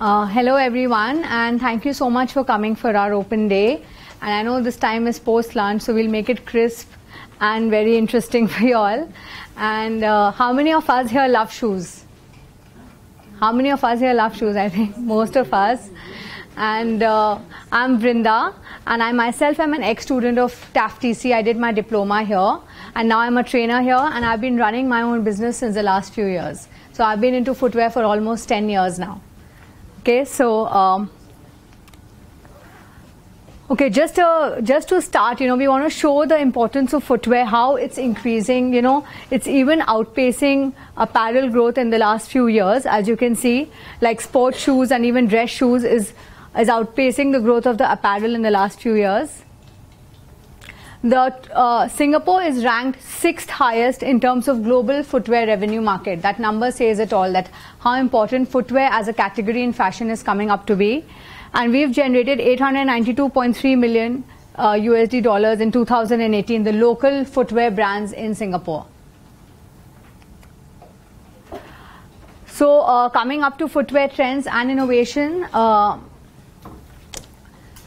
Uh, hello everyone and thank you so much for coming for our open day. And I know this time is post lunch, so we'll make it crisp and very interesting for you all. And uh, how many of us here love shoes? How many of us here love shoes? I think most of us. And uh, I'm Vrinda, and I myself am an ex-student of TaF.tc. I did my diploma here, and now I'm a trainer here, and I've been running my own business since the last few years. So I've been into footwear for almost 10 years now. Okay, so um, okay, just to, just to start, you know, we want to show the importance of footwear, how it's increasing. You know, it's even outpacing apparel growth in the last few years, as you can see. Like sports shoes and even dress shoes is is outpacing the growth of the apparel in the last few years. The uh, Singapore is ranked sixth highest in terms of global footwear revenue market. That number says it all. That how important footwear as a category in fashion is coming up to be, and we've generated 892.3 million uh, USD dollars in 2018. The local footwear brands in Singapore. So uh, coming up to footwear trends and innovation. Uh,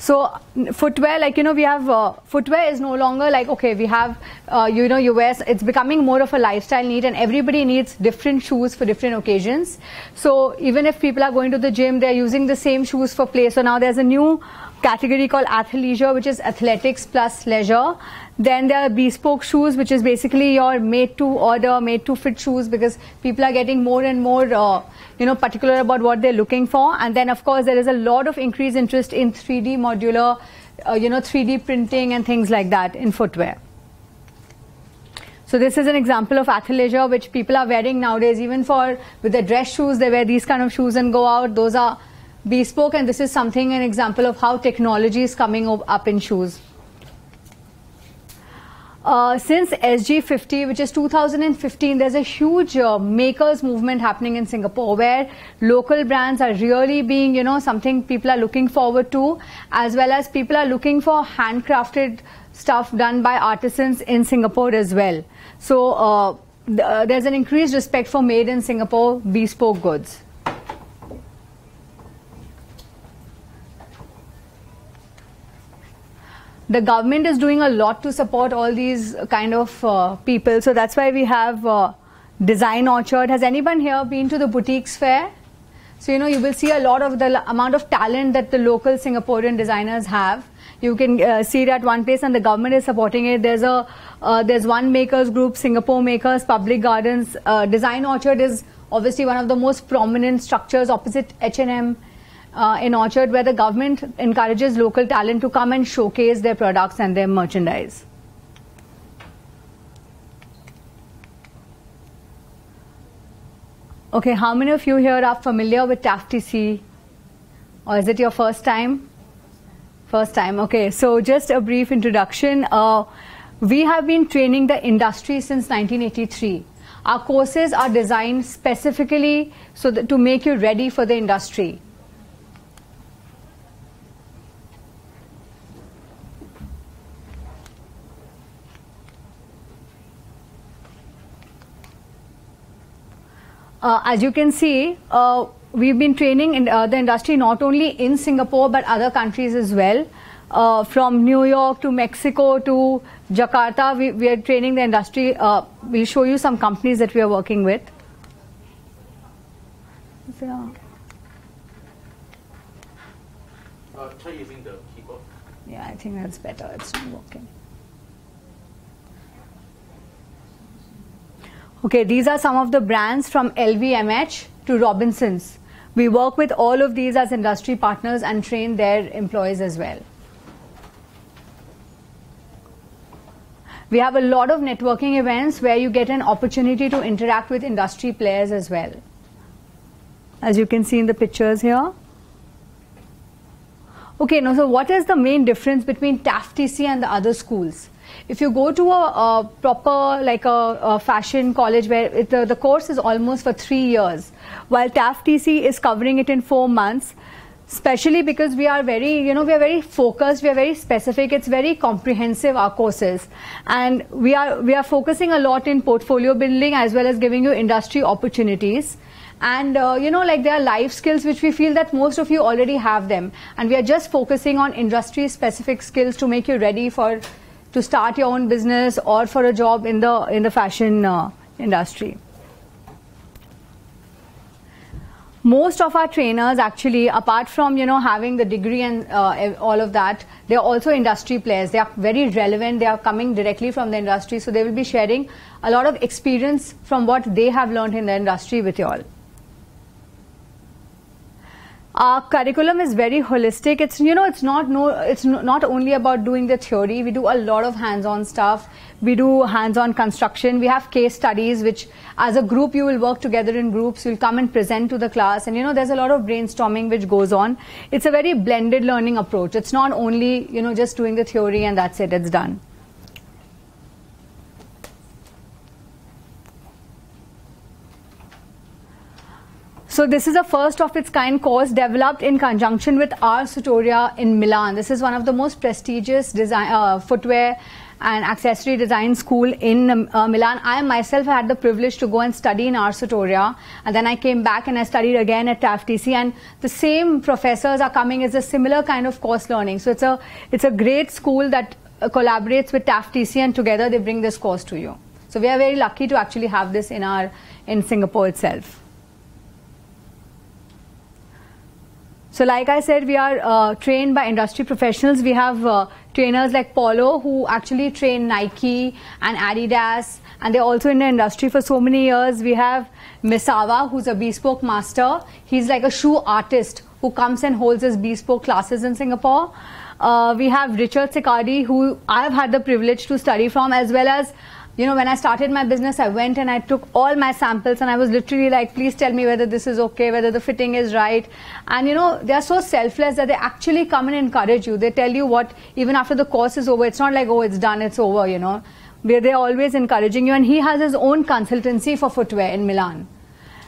so footwear, like you know, we have uh, footwear is no longer like okay, we have uh, you know you wear. It's becoming more of a lifestyle need, and everybody needs different shoes for different occasions. So even if people are going to the gym, they're using the same shoes for play. So now there's a new category called athleisure, which is athletics plus leisure. Then there are bespoke shoes, which is basically your made to order, made to fit shoes because people are getting more and more, uh, you know, particular about what they're looking for. And then, of course, there is a lot of increased interest in 3D modular, uh, you know, 3D printing and things like that in footwear. So this is an example of athleisure, which people are wearing nowadays. Even for with the dress shoes, they wear these kind of shoes and go out. Those are bespoke, and this is something an example of how technology is coming up in shoes. Uh, since SG50, which is 2015, there's a huge uh, makers movement happening in Singapore where local brands are really being, you know, something people are looking forward to, as well as people are looking for handcrafted stuff done by artisans in Singapore as well. So uh, th uh, there's an increased respect for made in Singapore bespoke goods. The government is doing a lot to support all these kind of uh, people. So that's why we have uh, Design Orchard. Has anyone here been to the boutiques fair? So, you know, you will see a lot of the amount of talent that the local Singaporean designers have. You can uh, see it at one place and the government is supporting it. There's a, uh, there's one makers group, Singapore Makers, Public Gardens. Uh, Design Orchard is obviously one of the most prominent structures opposite H&M uh, in Orchard where the government encourages local talent to come and showcase their products and their merchandise. Okay, how many of you here are familiar with TaF.tc? Or is it your first time? First time, okay. So just a brief introduction. Uh, we have been training the industry since 1983. Our courses are designed specifically so that to make you ready for the industry. Uh, as you can see, uh, we've been training in uh, the industry not only in Singapore but other countries as well. Uh, from New York to Mexico to Jakarta, we, we are training the industry. Uh, we'll show you some companies that we are working with. Uh, try using the keyboard. Yeah, I think that's better. It's not working. Okay, these are some of the brands from LVMH to Robinsons. We work with all of these as industry partners and train their employees as well. We have a lot of networking events where you get an opportunity to interact with industry players as well. As you can see in the pictures here. Okay, now so what is the main difference between TaF.tc and the other schools? If you go to a, a proper like a, a, fashion college where it, the, the course is almost for three years, while TaF.tc is covering it in four months, especially because we are very, you know, we are very focused, we are very specific, it's very comprehensive, our courses. And we are, we are focusing a lot in portfolio building as well as giving you industry opportunities. And uh, you know like there are life skills which we feel that most of you already have them. And we are just focusing on industry specific skills to make you ready for to start your own business or for a job in the in the fashion uh, industry. Most of our trainers actually apart from you know having the degree and uh, all of that they are also industry players. They are very relevant. They are coming directly from the industry. So they will be sharing a lot of experience from what they have learned in the industry with you all our curriculum is very holistic. It's you know it's not no it's not only about doing the theory. We do a lot of hands-on stuff. We do hands-on construction. We have case studies which as a group you will work together in groups. You'll come and present to the class. And you know there's a lot of brainstorming which goes on. It's a very blended learning approach. It's not only you know just doing the theory and that's it. It's done So this is a first of its kind course developed in conjunction with Arsutoria in Milan. This is one of the most prestigious design, uh, footwear and accessory design school in uh, Milan. I myself had the privilege to go and study in Arsutoria and then I came back and I studied again at TaF.tc and the same professors are coming as a similar kind of course learning. So it's a, it's a great school that uh, collaborates with TaF.tc and together they bring this course to you. So we are very lucky to actually have this in our, in Singapore itself. So like I said, we are uh, trained by industry professionals. We have uh, trainers like Polo who actually train Nike and Adidas and they're also in the industry for so many years. We have Misawa who's a bespoke master. He's like a shoe artist who comes and holds his bespoke classes in Singapore. Uh, we have Richard Sicardi who I've had the privilege to study from as well as you know, when I started my business, I went and I took all my samples and I was literally like, please tell me whether this is okay, whether the fitting is right. And you know, they are so selfless that they actually come and encourage you. They tell you what, even after the course is over, it's not like, oh, it's done, it's over, you know. They're always encouraging you. And he has his own consultancy for footwear in Milan.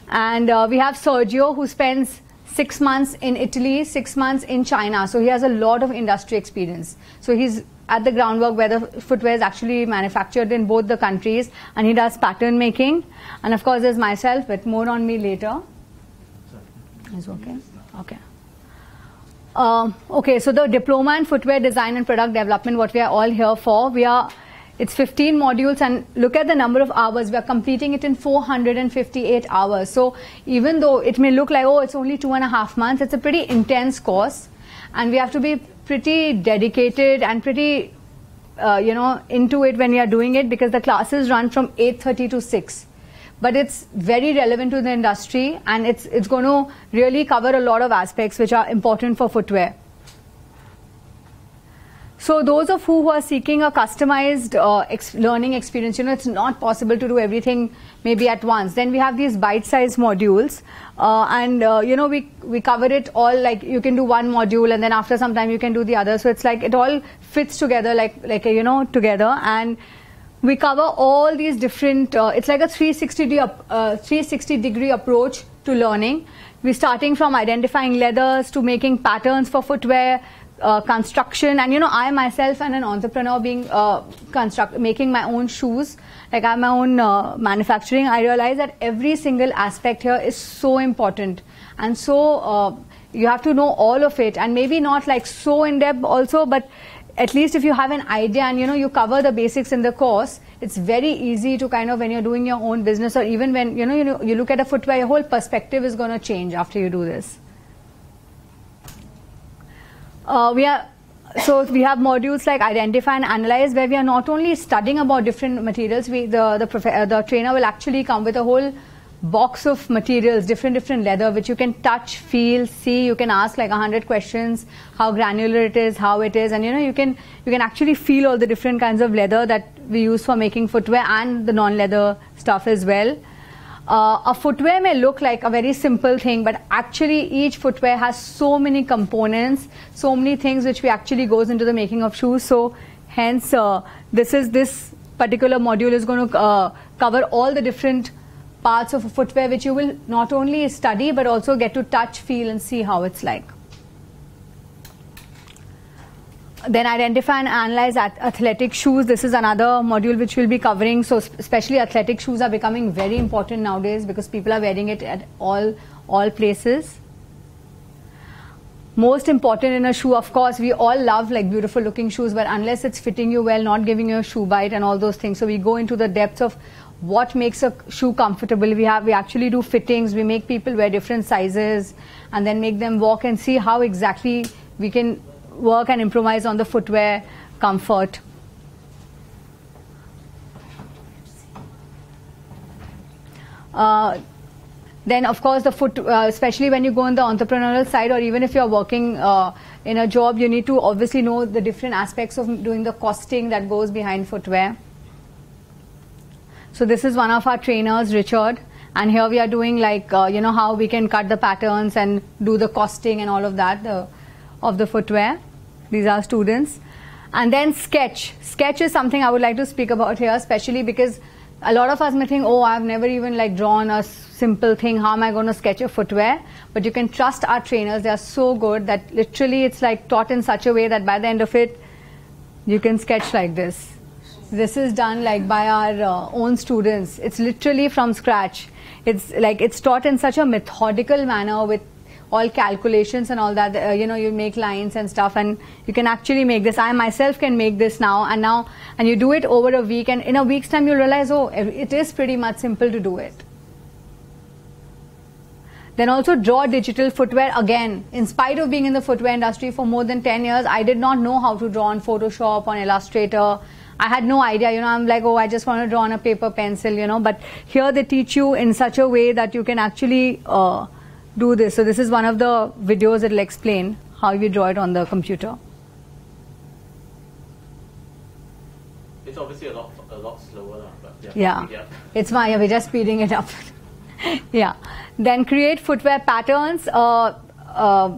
And uh, we have Sergio who spends six months in Italy, six months in China. So he has a lot of industry experience. So he's at the groundwork where the footwear is actually manufactured in both the countries and he does pattern making. And of course there's myself but more on me later. Is okay. Okay. Um, okay so the diploma in footwear design and product development what we are all here for. We are it's 15 modules and look at the number of hours. We are completing it in 458 hours. So even though it may look like oh it's only two and a half months it's a pretty intense course. And we have to be pretty dedicated and pretty, uh, you know, into it when you're doing it because the classes run from 8.30 to 6. But it's very relevant to the industry and it's, it's going to really cover a lot of aspects which are important for footwear. So those of you who are seeking a customized uh, ex learning experience, you know, it's not possible to do everything maybe at once. Then we have these bite-sized modules, uh, and uh, you know, we we cover it all. Like you can do one module, and then after some time you can do the other. So it's like it all fits together, like like you know, together, and we cover all these different. Uh, it's like a 360 degree, uh, 360 degree approach to learning. We're starting from identifying leathers to making patterns for footwear uh, construction and you know I myself am an entrepreneur being uh, construct making my own shoes like I have my own uh, manufacturing. I realize that every single aspect here is so important and so uh, you have to know all of it and maybe not like so in depth also but at least if you have an idea and you know you cover the basics in the course it's very easy to kind of when you're doing your own business or even when you know you, know, you look at a footwear your whole perspective is going to change after you do this uh, we are so we have modules like identify and analyze where we are not only studying about different materials we the the, uh, the trainer will actually come with a whole box of materials different different leather which you can touch feel see. You can ask like a hundred questions how granular it is how it is. And you know you can you can actually feel all the different kinds of leather that we use for making footwear and the non leather stuff as well uh, a footwear may look like a very simple thing, but actually each footwear has so many components, so many things which we actually goes into the making of shoes. So hence, uh, this is this particular module is going to uh, cover all the different parts of a footwear which you will not only study but also get to touch, feel and see how it's like. Then identify and analyze athletic shoes. This is another module which we'll be covering. So especially athletic shoes are becoming very important nowadays because people are wearing it at all all places. Most important in a shoe, of course, we all love like beautiful looking shoes, but unless it's fitting you well, not giving you a shoe bite and all those things. So we go into the depths of what makes a shoe comfortable. We have we actually do fittings. We make people wear different sizes and then make them walk and see how exactly we can work and improvise on the footwear comfort. Uh, then of course the foot, uh, especially when you go on the entrepreneurial side or even if you're working uh, in a job, you need to obviously know the different aspects of doing the costing that goes behind footwear. So this is one of our trainers, Richard, and here we are doing like, uh, you know, how we can cut the patterns and do the costing and all of that the, of the footwear. These are students. And then sketch. Sketch is something I would like to speak about here, especially because a lot of us may think, oh, I've never even like drawn a simple thing. How am I going to sketch a footwear? But you can trust our trainers. They are so good that literally it's like taught in such a way that by the end of it, you can sketch like this. This is done like by our uh, own students. It's literally from scratch. It's like it's taught in such a methodical manner with all calculations and all that. Uh, you know, you make lines and stuff, and you can actually make this. I myself can make this now, and now, and you do it over a week, and in a week's time, you realize, oh, it is pretty much simple to do it. Then also draw digital footwear again. In spite of being in the footwear industry for more than 10 years, I did not know how to draw on Photoshop, on Illustrator. I had no idea, you know, I'm like, oh, I just want to draw on a paper pencil, you know, but here they teach you in such a way that you can actually uh, do this. So this is one of the videos that will explain how you draw it on the computer. It's obviously a lot, a lot slower, but yeah, yeah. it's fine. We're just speeding it up. yeah. Then create footwear patterns. Uh, uh,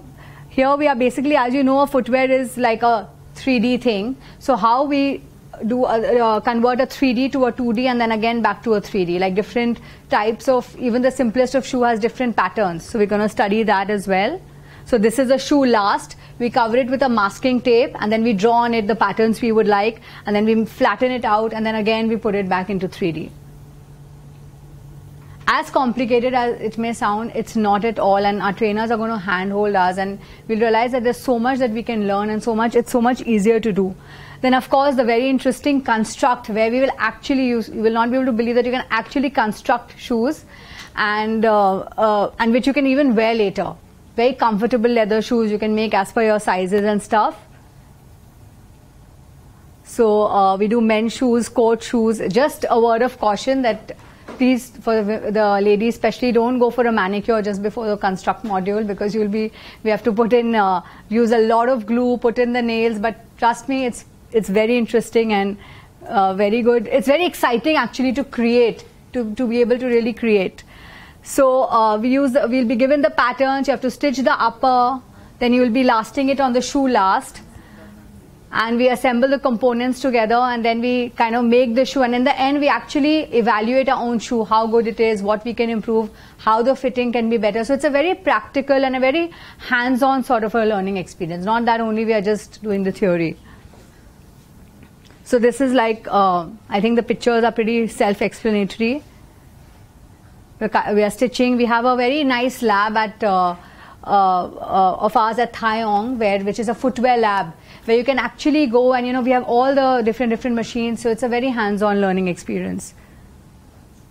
here we are basically, as you know, a footwear is like a 3D thing. So how we do a, uh, convert a 3D to a 2D and then again back to a 3D. Like different types of, even the simplest of shoe has different patterns. So we're going to study that as well. So this is a shoe last. We cover it with a masking tape and then we draw on it the patterns we would like and then we flatten it out and then again we put it back into 3D. As complicated as it may sound, it's not at all and our trainers are going to handhold us and we'll realize that there's so much that we can learn and so much, it's so much easier to do. Then of course the very interesting construct where we will actually use, you will not be able to believe that you can actually construct shoes and, uh, uh, and which you can even wear later. Very comfortable leather shoes you can make as per your sizes and stuff. So uh, we do men's shoes, coat shoes. Just a word of caution that please, for the ladies especially, don't go for a manicure just before the construct module because you'll be, we have to put in, uh, use a lot of glue, put in the nails, but trust me, it's it's very interesting and uh, very good. It's very exciting actually to create, to, to be able to really create. So uh, we use, we'll be given the patterns, you have to stitch the upper, then you will be lasting it on the shoe last. And we assemble the components together and then we kind of make the shoe. And in the end, we actually evaluate our own shoe, how good it is, what we can improve, how the fitting can be better. So it's a very practical and a very hands-on sort of a learning experience. Not that only we are just doing the theory. So this is like, uh, I think the pictures are pretty self-explanatory. We are stitching. We have a very nice lab at uh, uh, uh, of ours at Thaiyong, where which is a footwear lab, where you can actually go and you know we have all the different different machines. So it's a very hands-on learning experience.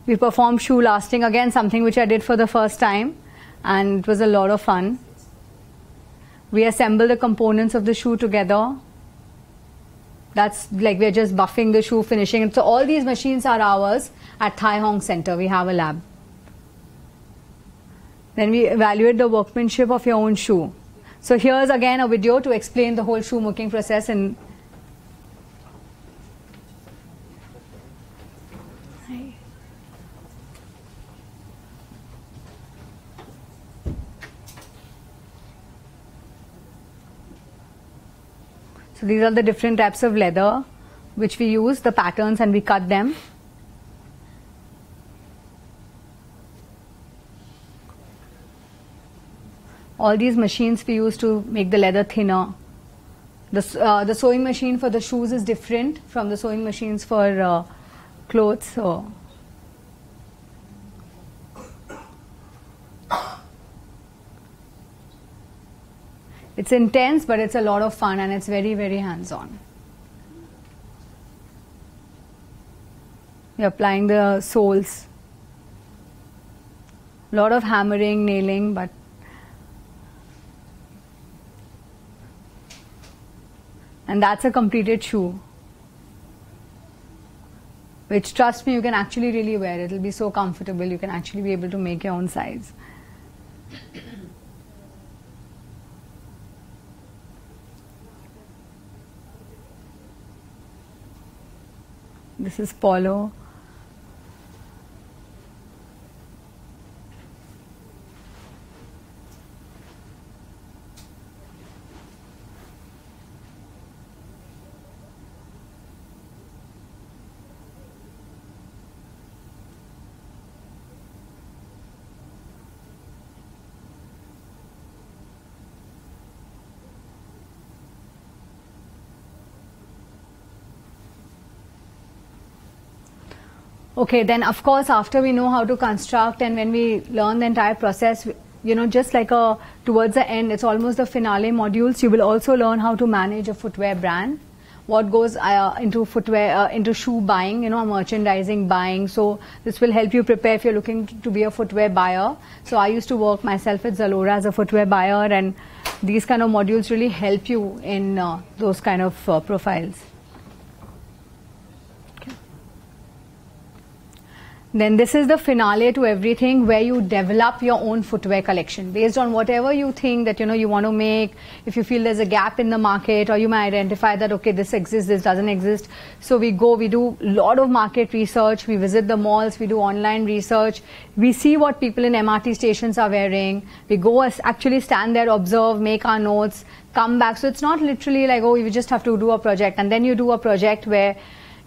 We perform shoe lasting again, something which I did for the first time, and it was a lot of fun. We assemble the components of the shoe together that's like we're just buffing the shoe, finishing it. So all these machines are ours at Thai Hong Center. We have a lab. Then we evaluate the workmanship of your own shoe. So here's again a video to explain the whole shoe making process in these are the different types of leather which we use, the patterns and we cut them. All these machines we use to make the leather thinner. The, uh, the sewing machine for the shoes is different from the sewing machines for uh, clothes. So it's intense, but it's a lot of fun and it's very, very hands-on. You're applying the soles. A lot of hammering, nailing, but and that's a completed shoe. Which, trust me, you can actually really wear. It'll be so comfortable. You can actually be able to make your own size. This is polo. Okay, then of course, after we know how to construct and when we learn the entire process, you know, just like a towards the end, it's almost the finale modules. You will also learn how to manage a footwear brand, what goes uh, into footwear, uh, into shoe buying, you know, merchandising buying. So this will help you prepare if you're looking to be a footwear buyer. So I used to work myself at Zalora as a footwear buyer, and these kind of modules really help you in uh, those kind of uh, profiles. Then this is the finale to everything where you develop your own footwear collection based on whatever you think that you know you want to make. If you feel there's a gap in the market or you might identify that okay this exists, this doesn't exist. So we go, we do a lot of market research, we visit the malls, we do online research, we see what people in MRT stations are wearing. We go actually stand there, observe, make our notes, come back. So it's not literally like oh you just have to do a project and then you do a project where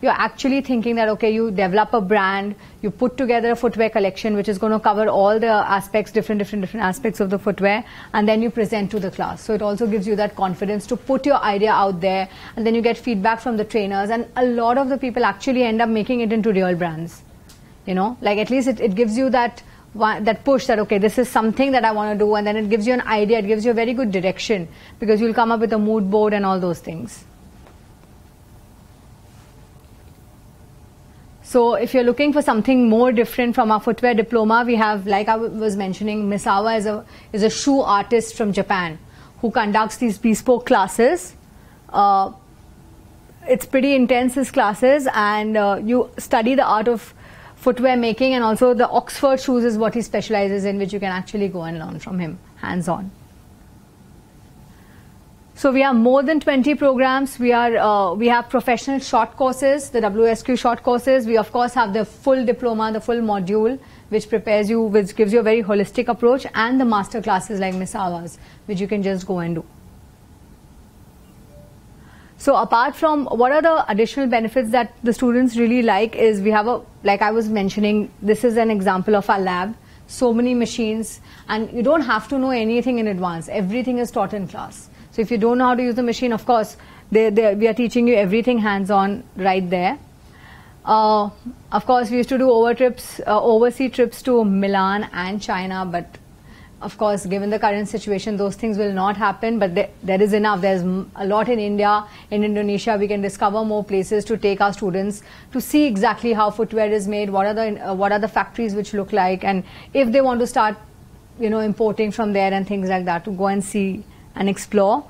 you're actually thinking that okay you develop a brand you put together a footwear collection which is going to cover all the aspects different different different aspects of the footwear and then you present to the class. So it also gives you that confidence to put your idea out there and then you get feedback from the trainers and a lot of the people actually end up making it into real brands. You know? Like at least it, it gives you that that push that okay this is something that i want to do and then it gives you an idea it gives you a very good direction because you'll come up with a mood board and all those things So if you're looking for something more different from our footwear diploma, we have, like I was mentioning, Misawa is a is a shoe artist from Japan who conducts these bespoke classes. Uh, it's pretty intense his classes, and uh, you study the art of footwear making, and also the Oxford shoes is what he specializes in, which you can actually go and learn from him hands on. So we have more than 20 programs. We are uh, we have professional short courses, the WSQ short courses. We of course have the full diploma, the full module, which prepares you, which gives you a very holistic approach, and the master classes like Misawa's, which you can just go and do. So apart from what are the additional benefits that the students really like is we have a like I was mentioning this is an example of our lab so many machines and you don't have to know anything in advance everything is taught in class so if you don't know how to use the machine of course they, they, we are teaching you everything hands on right there uh, of course we used to do over trips uh, overseas trips to Milan and China but of course, given the current situation, those things will not happen. But there, there is enough. There's a lot in India, in Indonesia. We can discover more places to take our students to see exactly how footwear is made. What are the uh, what are the factories which look like, and if they want to start, you know, importing from there and things like that, to go and see and explore.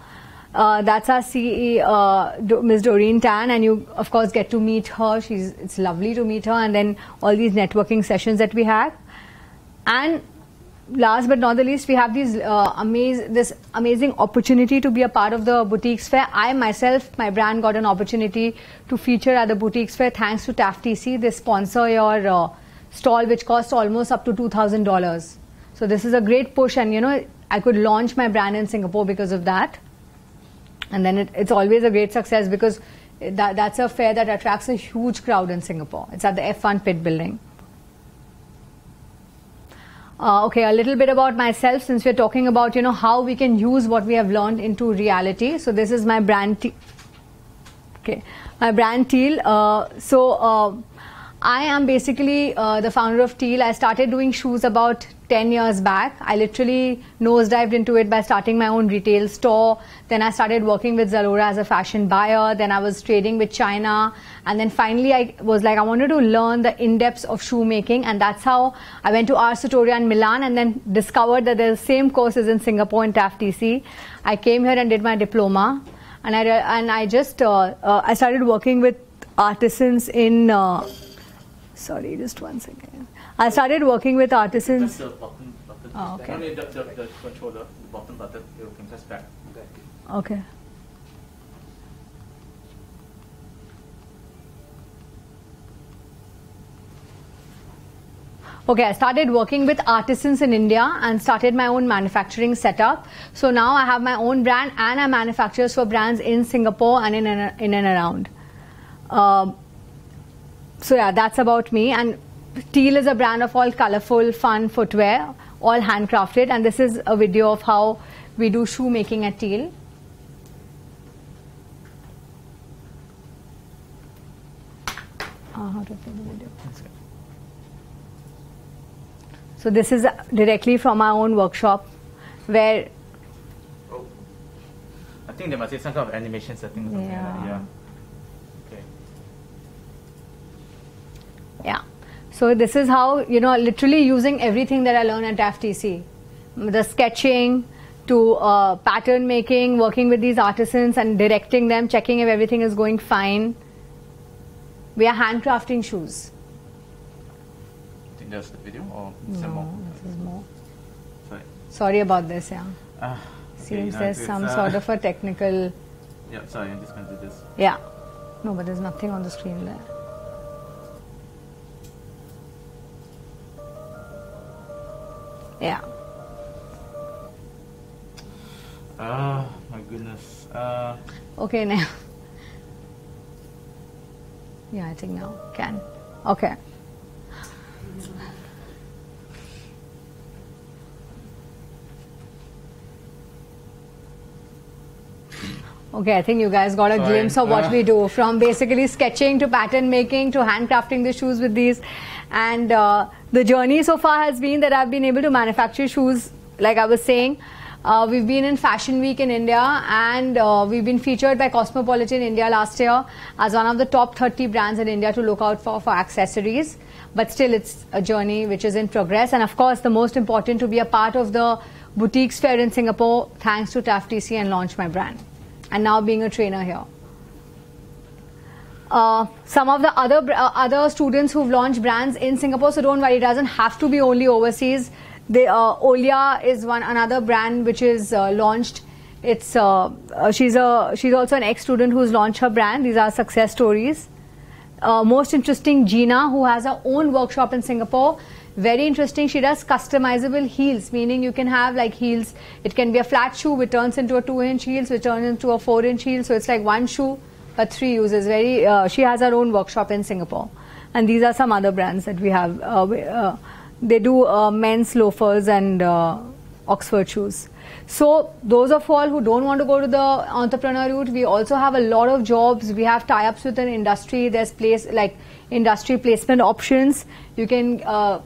Uh, that's our CE, uh, Ms. Doreen Tan, and you, of course, get to meet her. She's it's lovely to meet her, and then all these networking sessions that we have, and last but not the least, we have these uh, amaz- this amazing opportunity to be a part of the boutiques fair. I myself, my brand got an opportunity to feature at the boutiques fair thanks to TaF.tc. They sponsor your uh, stall, which costs almost up to two thousand dollars. So this is a great push, and you know I could launch my brand in Singapore because of that. And then it, it's always a great success because that, that's a fair that attracts a huge crowd in Singapore. It's at the F1 Pit building. Uh, okay, a little bit about myself since we're talking about you know how we can use what we have learned into reality. So this is my brand. Te- okay, my brand Teal. Uh, so uh, I am basically uh, the founder of Teal. I started doing shoes about 10 years back. I literally nosedived into it by starting my own retail store. Then I started working with Zalora as a fashion buyer. Then I was trading with China. And then finally I was like, I wanted to learn the in-depth of shoemaking. And that's how I went to Arsutoria in Milan and then discovered that the same courses in Singapore and TAFE I came here and did my diploma. And I, and I just, uh, uh, I started working with artisans in, uh, sorry, just one second. I started working with artisans. Press the button, button Oh, okay. Only the, the, the controller, the bottom button, you can press back. Okay. Okay. Okay, I started working with artisans in India and started my own manufacturing setup. So now I have my own brand and I manufacture for brands in Singapore and in and, in and around. Um, so yeah, that's about me. And Teal is a brand of all colorful, fun footwear, all handcrafted. And this is a video of how we do shoemaking at Teal. Uh, how to play the video. So this is directly from our own workshop, where Oh. I think there must be some kind of animation setting or something like. Yeah. Yeah. Okay. Yeah. So this is how, you know, literally using everything that I learned at FTC. The sketching to uh, pattern making, working with these artisans and directing them, checking if everything is going fine. We are handcrafting shoes. I think that's the video or more? this is more. Sorry. Sorry about this, yeah. Ah, okay, Seems now there's some uh, sort of a technical, Yeah, sorry, I'm just going to do this. yeah. No, but there's nothing on the screen there. Yeah. Ah, my goodness. Uh, Okay, now. Yeah, I think now can. Okay. Okay, I think you guys got a Sorry. glimpse of what Ah. we do from basically sketching to pattern making to handcrafting the shoes with these. And uh, the journey so far has been that I've been able to manufacture shoes, like I was saying. Uh, we've been in Fashion Week in India and uh, we've been featured by Cosmopolitan India last year as one of the top 30 brands in India to look out for for accessories. But still, it's a journey which is in progress. And of course, the most important to be a part of the boutiques fair in Singapore thanks to TaF.tc and launch my brand. And now being a trainer here. Uh, some of the other uh, other students who've launched brands in Singapore. So don't worry, it doesn't have to be only overseas. The uh, Olia is one another brand which is uh, launched. It's uh, she's a she's also an ex student who's launched her brand. These are success stories. Most interesting, Gina, who has her own workshop in Singapore. Very interesting. She does customizable heels, meaning you can have like heels. It can be a flat shoe which turns into a two-inch heels, which turns into a four-inch heel. So it's like one shoe but three uses. Very. Uh, she has her own workshop in Singapore, and these are some other brands that we have. Uh, we- uh, they do uh, men's loafers and uh, Oxford shoes. So those of all who don't want to go to the entrepreneur route, we also have a lot of jobs. We have tie-ups with an industry. There's place like industry placement options. You can. Uh,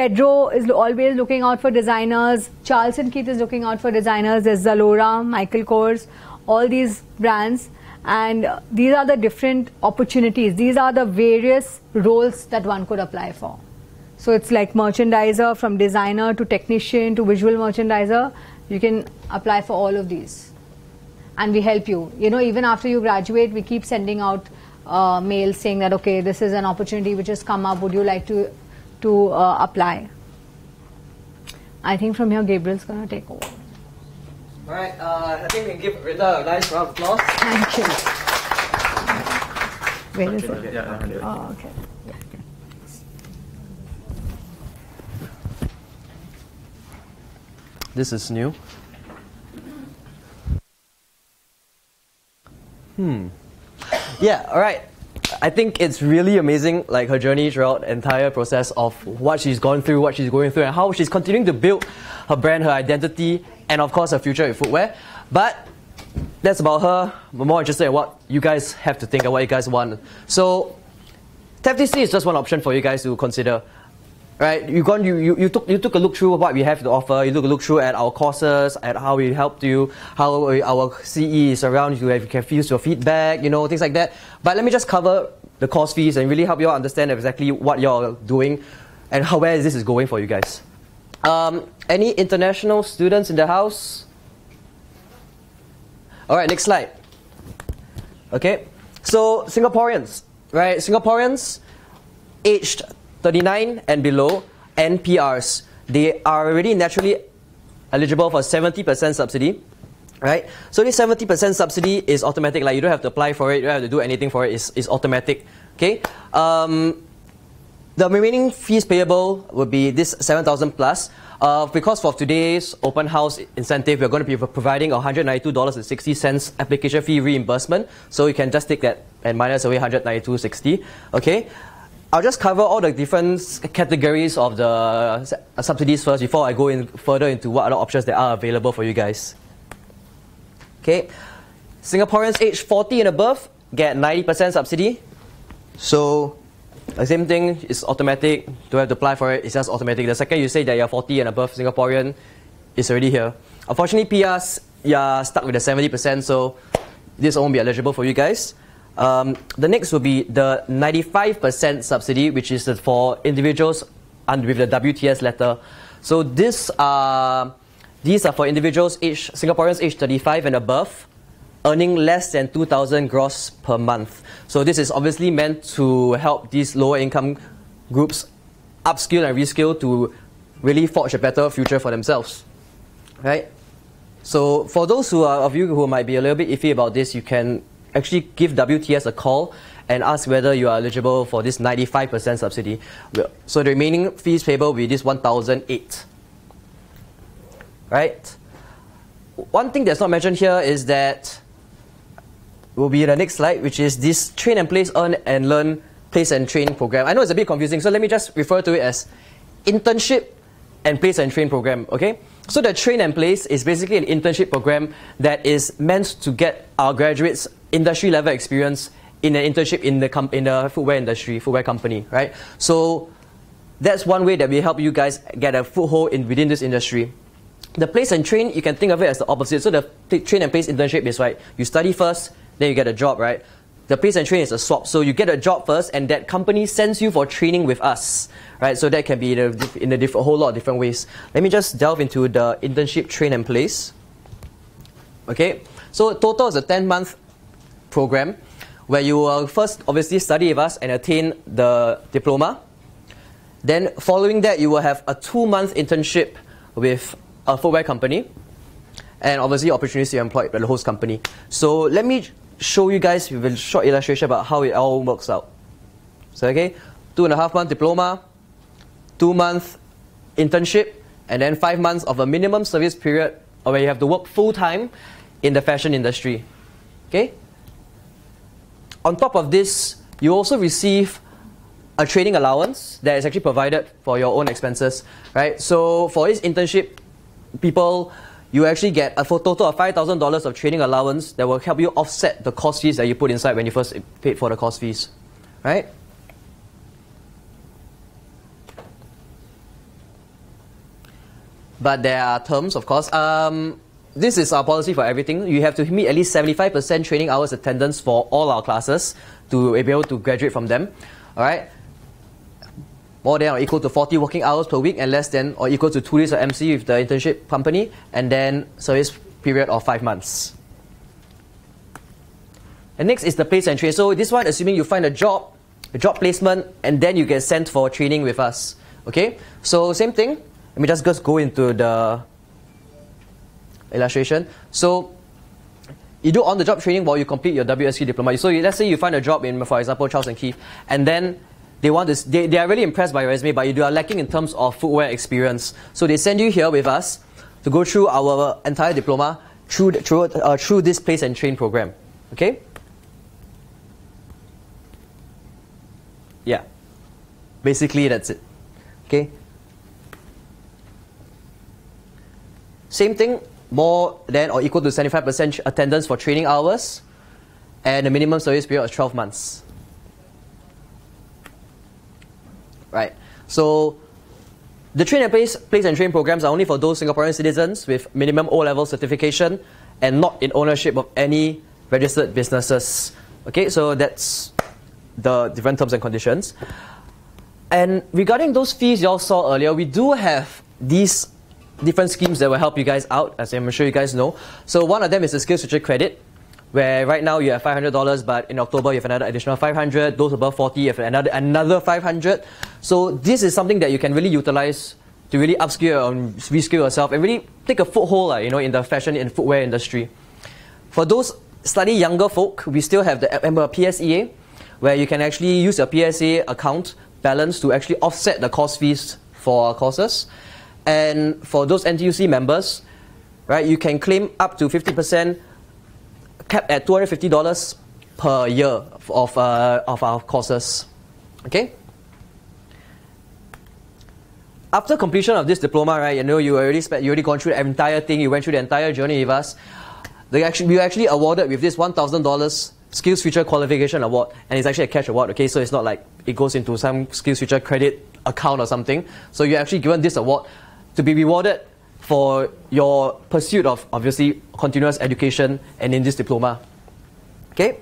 Pedro is always looking out for designers. Charles and Keith is looking out for designers. There's Zalora, Michael Kors, all these brands. And these are the different opportunities. These are the various roles that one could apply for. So it's like merchandiser from designer to technician to visual merchandiser. You can apply for all of these. And we help you. You know, even after you graduate, we keep sending out uh, mails saying that, okay, this is an opportunity which has come up. Would you like to, to uh, apply? I think from here, Gabriel's going to take over. Alright, uh, I think we can give Rita a nice round of applause. Thank you. Where is Okay, it? yeah, yeah, yeah. Oh, okay. This is new. Hmm. Yeah, alright. I think it's really amazing, like her journey throughout the entire process of what she's gone through, what she's going through, and how she's continuing to build her brand, her identity, and of course her future in footwear. But that's about her. I'm more interested in what you guys have to think and what you guys want. So, TFTC is just one option for you guys to consider. Right, you gone, you, you, you took you took a look through what we have to offer. You took a look through at our courses, at how we helped you, how our CE is around you, you can use your feedback, you know, things like that. But let me just cover the course fees and really help you all understand exactly what you're doing and how where this is going for you guys. Um, any international students in the house? All right, next slide. Okay, so Singaporeans, right? Singaporeans aged 39 and below NPRs. They are already naturally eligible for 70% subsidy, right? So this 70% subsidy is automatic, like you don't have to apply for it, you don't have to do anything for it, it's, it's automatic, okay? Um, the remaining fees payable would be this 7,000 plus. Uh, because for today's open house incentive, we're going to be providing $192.60 application fee reimbursement. So you can just take that and minus away 192.60. Okay. I'll just cover all the different categories of the uh, subsidies first before I go in further into what other options that are available for you guys. Okay. Singaporeans aged 40 and above get 90% subsidy. So the same thing is automatic. Don't have to apply for it. It's just automatic. The second you say that you're 40 and above Singaporean, it's already here. Unfortunately, PRs, you're stuck with the 70%, so this won't be eligible for you guys. Um, the next will be the 95% subsidy, which is for individuals and with the WTS letter. So this, uh, these are for individuals age Singaporeans age 35 and above earning less than 2,000 gross per month. So this is obviously meant to help these lower income groups upskill and reskill to really forge a better future for themselves. Right? So for those who are, of you who might be a little bit iffy about this, you can actually give WTS a call and ask whether you are eligible for this 95% subsidy. So the remaining fees payable will be this 1,008. Right? One thing that's not mentioned here is that will be in the next slide, which is this train and place, earn and learn, place and train program. I know it's a bit confusing, so let me just refer to it as internship and place and train program, okay? So the train and place is basically an internship program that is meant to get our graduates industry level experience in an internship in the, com- in the footwear industry, footwear company, right? So that's one way that we help you guys get a foothold in within this industry. The place and train, you can think of it as the opposite. So the train and place internship is right. You study first, then you get a job, right? The place and train is a swap. So you get a job first, and that company sends you for training with us, right? So that can be in a, in a, diff- a whole lot of different ways. Let me just delve into the internship train and place. Okay, so total is a 10 month program where you will first obviously study with us and attain the diploma. Then, following that, you will have a two month internship with a footwear company and obviously opportunities to employed by the host company. So let me show you guys with a short illustration about how it all works out. So okay, two and a half month diploma, two month internship, and then five months of a minimum service period where you have to work full time in the fashion industry. Okay? On top of this, you also receive a training allowance that is actually provided for your own expenses, right? So for this internship, people you actually get a total of $5,000 of training allowance that will help you offset the cost fees that you put inside when you first paid for the cost fees. Right? But there are terms, of course. Um, this is our policy for everything. You have to meet at least 75% training hours attendance for all our classes to be able to graduate from them. All right? more than or equal to 40 working hours per week and less than or equal to two days of MC with the internship company, and then service period of five months. And next is the place and. So this one, assuming you find a job, a job placement, and then you get sent for training with us. Okay? So same thing. Let me just go into the illustration. So you do on-the-job training while you complete your WSQ diploma. So let's say you find a job in, for example, Charles and Keith, and then they want to, they, they are really impressed by your resume, but you are lacking in terms of footwear experience. So they send you here with us to go through our entire diploma through, through, uh, through this place and train program. Okay? Yeah. Basically, that's it. Okay. Same thing, more than or equal to 75% attendance for training hours, and a minimum service period of 12 months. Right. So the train and place, place and train programs are only for those Singaporean citizens with minimum O level certification and not in ownership of any registered businesses. Okay, so that's the different terms and conditions. And regarding those fees you all saw earlier, we do have these different schemes that will help you guys out, as I'm sure you guys know. So one of them is the SkillsFuture credit, where right now you have $500, but in October you have another additional 500. Those above 40, you have another another 500. So this is something that you can really utilize to really upskill and reskill yourself and really take a foothold, uh, you know, in the fashion and footwear industry. For those slightly younger folk, we still have the PSEA, where you can actually use your PSEA account balance to actually offset the course fees for our courses. And for those NTUC members, right, you can claim up to 50% capped at $250 per year of, uh, of our courses. Okay? After completion of this diploma, right, you know, you already spent, you already gone through the entire thing, you went through the entire journey with us. They actually, we were actually awarded with this $1,000 SkillsFuture Qualification Award, and it's actually a cash award, okay? So it's not like it goes into some SkillsFuture credit account or something. So you're actually given this award to be rewarded for your pursuit of obviously continuous education and in this diploma. Okay?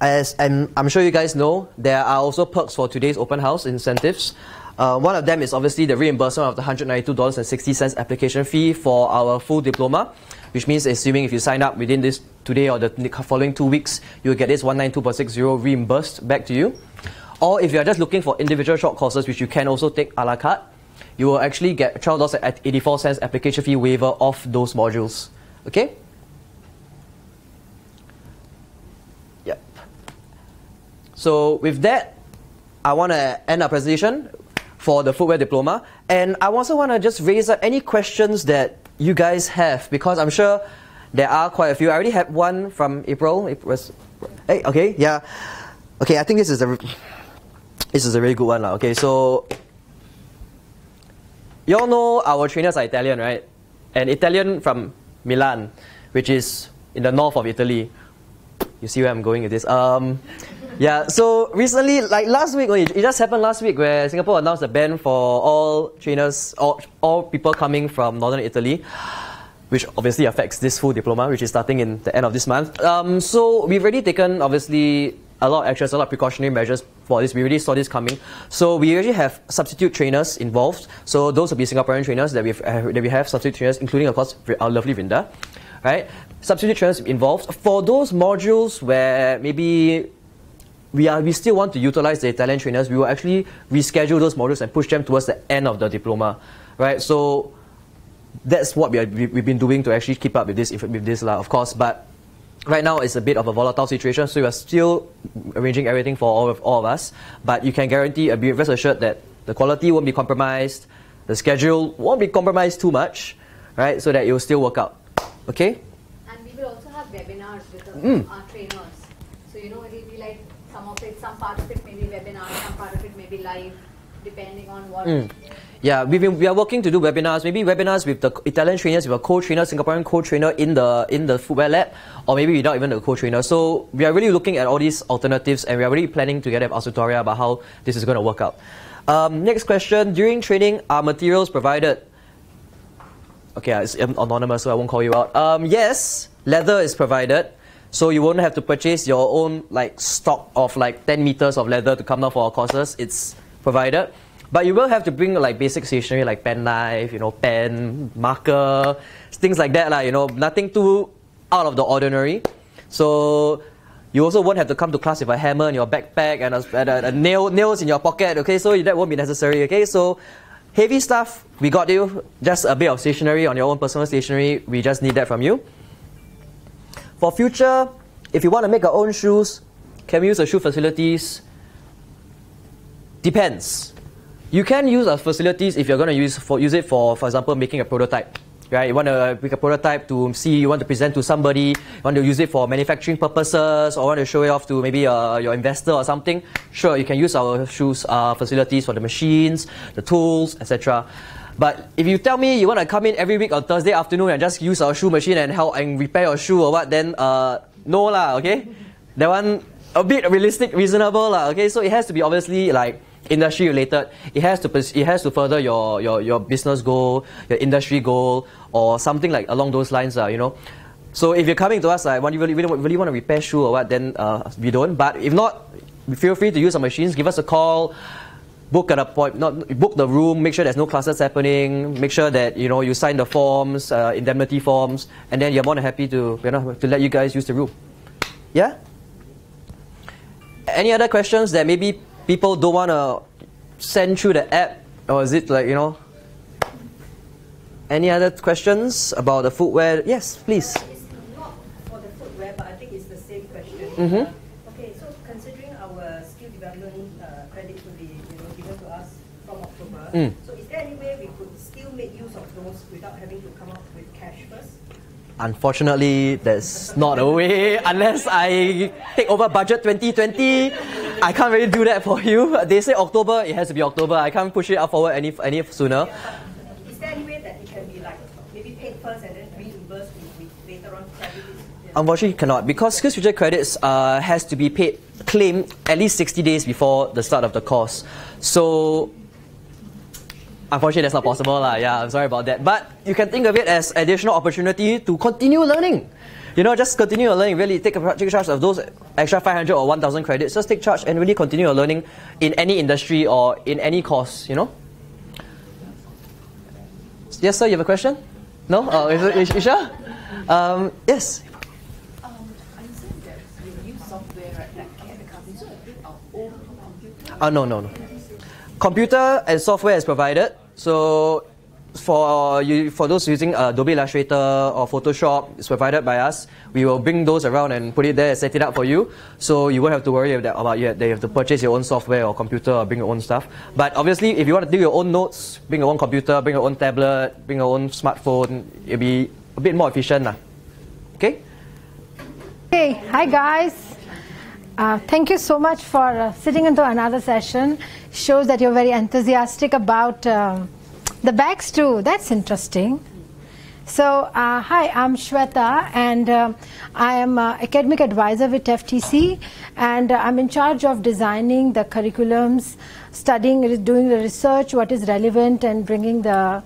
As I'm, I'm sure you guys know, there are also perks for today's open house incentives. Uh, one of them is obviously the reimbursement of the $192.60 application fee for our full diploma, which means assuming if you sign up within this today or the following two weeks, you'll get this 192.60 reimbursed back to you. Or if you're just looking for individual short courses, which you can also take a la carte, you will actually get $12 at 84 cents application fee waiver off those modules. Okay? Yep. So with that, I want to end our presentation for the footwear diploma. And I also want to just raise up any questions that you guys have because I'm sure there are quite a few. I already had one from April. It was, hey, okay, yeah. Okay, I think this is a this is a really good one. Okay, so you all know our trainers are Italian, right? And Italian from Milan, which is in the north of Italy. You see where I'm going with this? Um, yeah, so recently, like last week, it just happened last week where Singapore announced a ban for all trainers, all, all people coming from northern Italy, which obviously affects this full diploma, which is starting in the end of this month. Um, so we've already taken, obviously, a lot of actions, a lot of precautionary measures for this. We already saw this coming. So we actually have substitute trainers involved. So those will be Singaporean trainers that, we've, uh, that we have, substitute trainers, including, of course, our lovely Vrinda. Right? Substitute trainers involved. For those modules where maybe we, are, we still want to utilize the Italian trainers, we will actually reschedule those modules and push them towards the end of the diploma. Right? So that's what we are, we, have been doing to actually keep up with this, with this, of course. But right now it's a bit of a volatile situation, so we are still arranging everything for all of, all of us. But you can guarantee, uh, be rest assured that the quality won't be compromised, the schedule won't be compromised too much, right? So that it will still work out. Okay? And we will also have webinars with the, mm. our trainers. So you know, it will be like some of it, some part of it may be webinar, some part of it may be live, depending on what. Mm. Yeah, we've been, we are working to do webinars, maybe webinars with the Italian trainers, with a co-trainer, Singaporean co-trainer in the in the footwear lab, or maybe without even the co-trainer. So we are really looking at all these alternatives, and we are really planning together with Arsutoria about how this is going to work out. Um, next question: During training, are materials provided? Okay, it's anonymous, so I won't call you out. Um, yes, leather is provided. So you won't have to purchase your own like stock of like 10 meters of leather to come down for our courses. It's provided. But you will have to bring like basic stationery like pen knife, you know, pen, marker, things like that, like, you know, nothing too out of the ordinary. So you also won't have to come to class with a hammer in your backpack and a, and a, a nail, nails in your pocket, okay? So that won't be necessary, okay? So heavy stuff, we got you. Just a bit of stationery on your own personal stationery, we just need that from you. For future, if you want to make our own shoes, can we use the shoe facilities? Depends. You can use our facilities if you're going to use, for, use it for, for example, making a prototype. right? You want to make a prototype to see, you want to present to somebody, you want to use it for manufacturing purposes, or want to show it off to maybe uh, your investor or something. Sure, you can use our shoes uh, facilities for the machines, the tools, etc. But if you tell me you want to come in every week on Thursday afternoon and just use our shoe machine and help and repair your shoe or what, then uh, no lah, okay? That one a bit realistic, reasonable lah, okay? So it has to be obviously like industry related. It has to it has to further your, your, your business goal, your industry goal, or something like along those lines, uh, you know. So if you're coming to us like, want you really, really, really want to repair shoe or what, then uh, we don't. But if not, feel free to use our machines. Give us a call book an appointment, not book the room, make sure there's no classes happening, make sure that you know you sign the forms, uh, indemnity forms, and then you're more than happy to you know to let you guys use the room. Yeah. Any other questions that maybe people don't want to send through the app, or is it like you know? Any other questions about the footwear? Yes, please. It's not for the footwear, but I think it's the same question. Mhm. Uh, okay, so considering our skill development uh, credit will be you know given to us from October, Mm. so is there any way we could still make use of those without having to come up with cash first? Unfortunately, there's not a way unless I take over budget 2020. I can't really do that for you. They say October, it has to be October. I can't push it up forward any any sooner. But is there any way that it can be like maybe paid first and then reimbursed with, with later on credit? Yeah. Unfortunately, cannot because SkillsFuture credits uh, has to be paid claim at least 60 days before the start of the course. So unfortunately, that's not possible, lah. Yeah, I'm sorry about that. But you can think of it as additional opportunity to continue learning. You know, just continue your learning. Really take, a, take charge of those extra 500 or 1,000 credits. Just take charge and really continue your learning in any industry or in any course. You know. Yes, sir. You have a question? No? Oh, is is, sure? Um, yes. Uh, no, no, no. Computer and software is provided. So for you, for those using uh, Adobe Illustrator or Photoshop, it's provided by us. We will bring those around and put it there and set it up for you. So you won't have to worry about, you, you have to purchase your own software or computer or bring your own stuff. But obviously, if you want to do your own notes, bring your own computer, bring your own tablet, bring your own smartphone, it'll be a bit more efficient. lah. Okay? Hey, hi guys. Uh, thank you so much for uh, sitting into another session. Shows that you're very enthusiastic about um, the bags too. That's interesting. So, uh, hi, I'm Shweta, and um I am uh, academic advisor with FTC, and uh, I'm in charge of designing the curriculums, studying, doing the research, what is relevant, and bringing the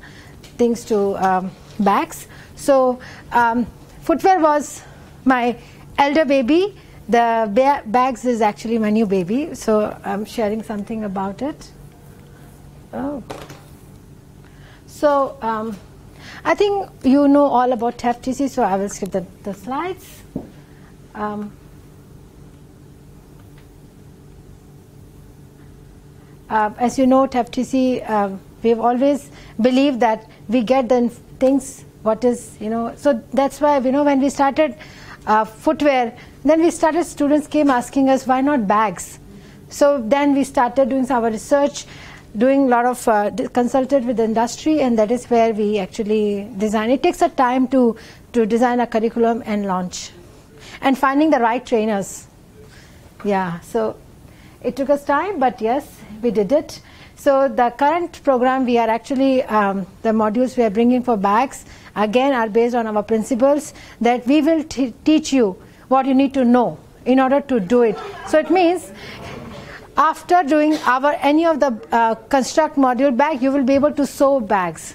things to um, bags. So, um, footwear was my elder baby. The ba- bags is actually my new baby. So, I'm sharing something about it. Oh. So, um, I think you know all about FTC, so I will skip the, the slides. Um, uh, as you know, FTC, um, we have always believed that we get the things what is, you know, so that's why, you know, when we started uh, footwear, then we started, students came asking us, why not bags? So then we started doing our research, doing a lot of uh, consulted with the industry, and that is where we actually design. It takes a time to to design a curriculum and launch, and finding the right trainers. Yeah, so it took us time, but yes, we did it. So the current program, we are actually um, the modules we are bringing for bags again are based on our principles that we will teach you what you need to know in order to do it. So it means after doing our any of the uh, construct module bag, you will be able to sew bags.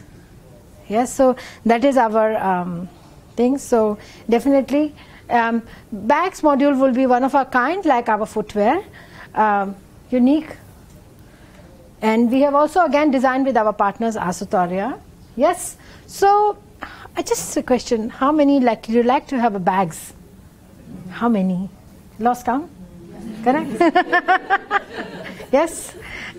Yes, so that is our um, thing. So definitely, um, bags module will be one of a kind, like our footwear, um, unique. And we have also again designed with our partners Arsutoria. Yes. So, I just a question: How many like you like to have a bags? How many? Lost count? Correct. yes.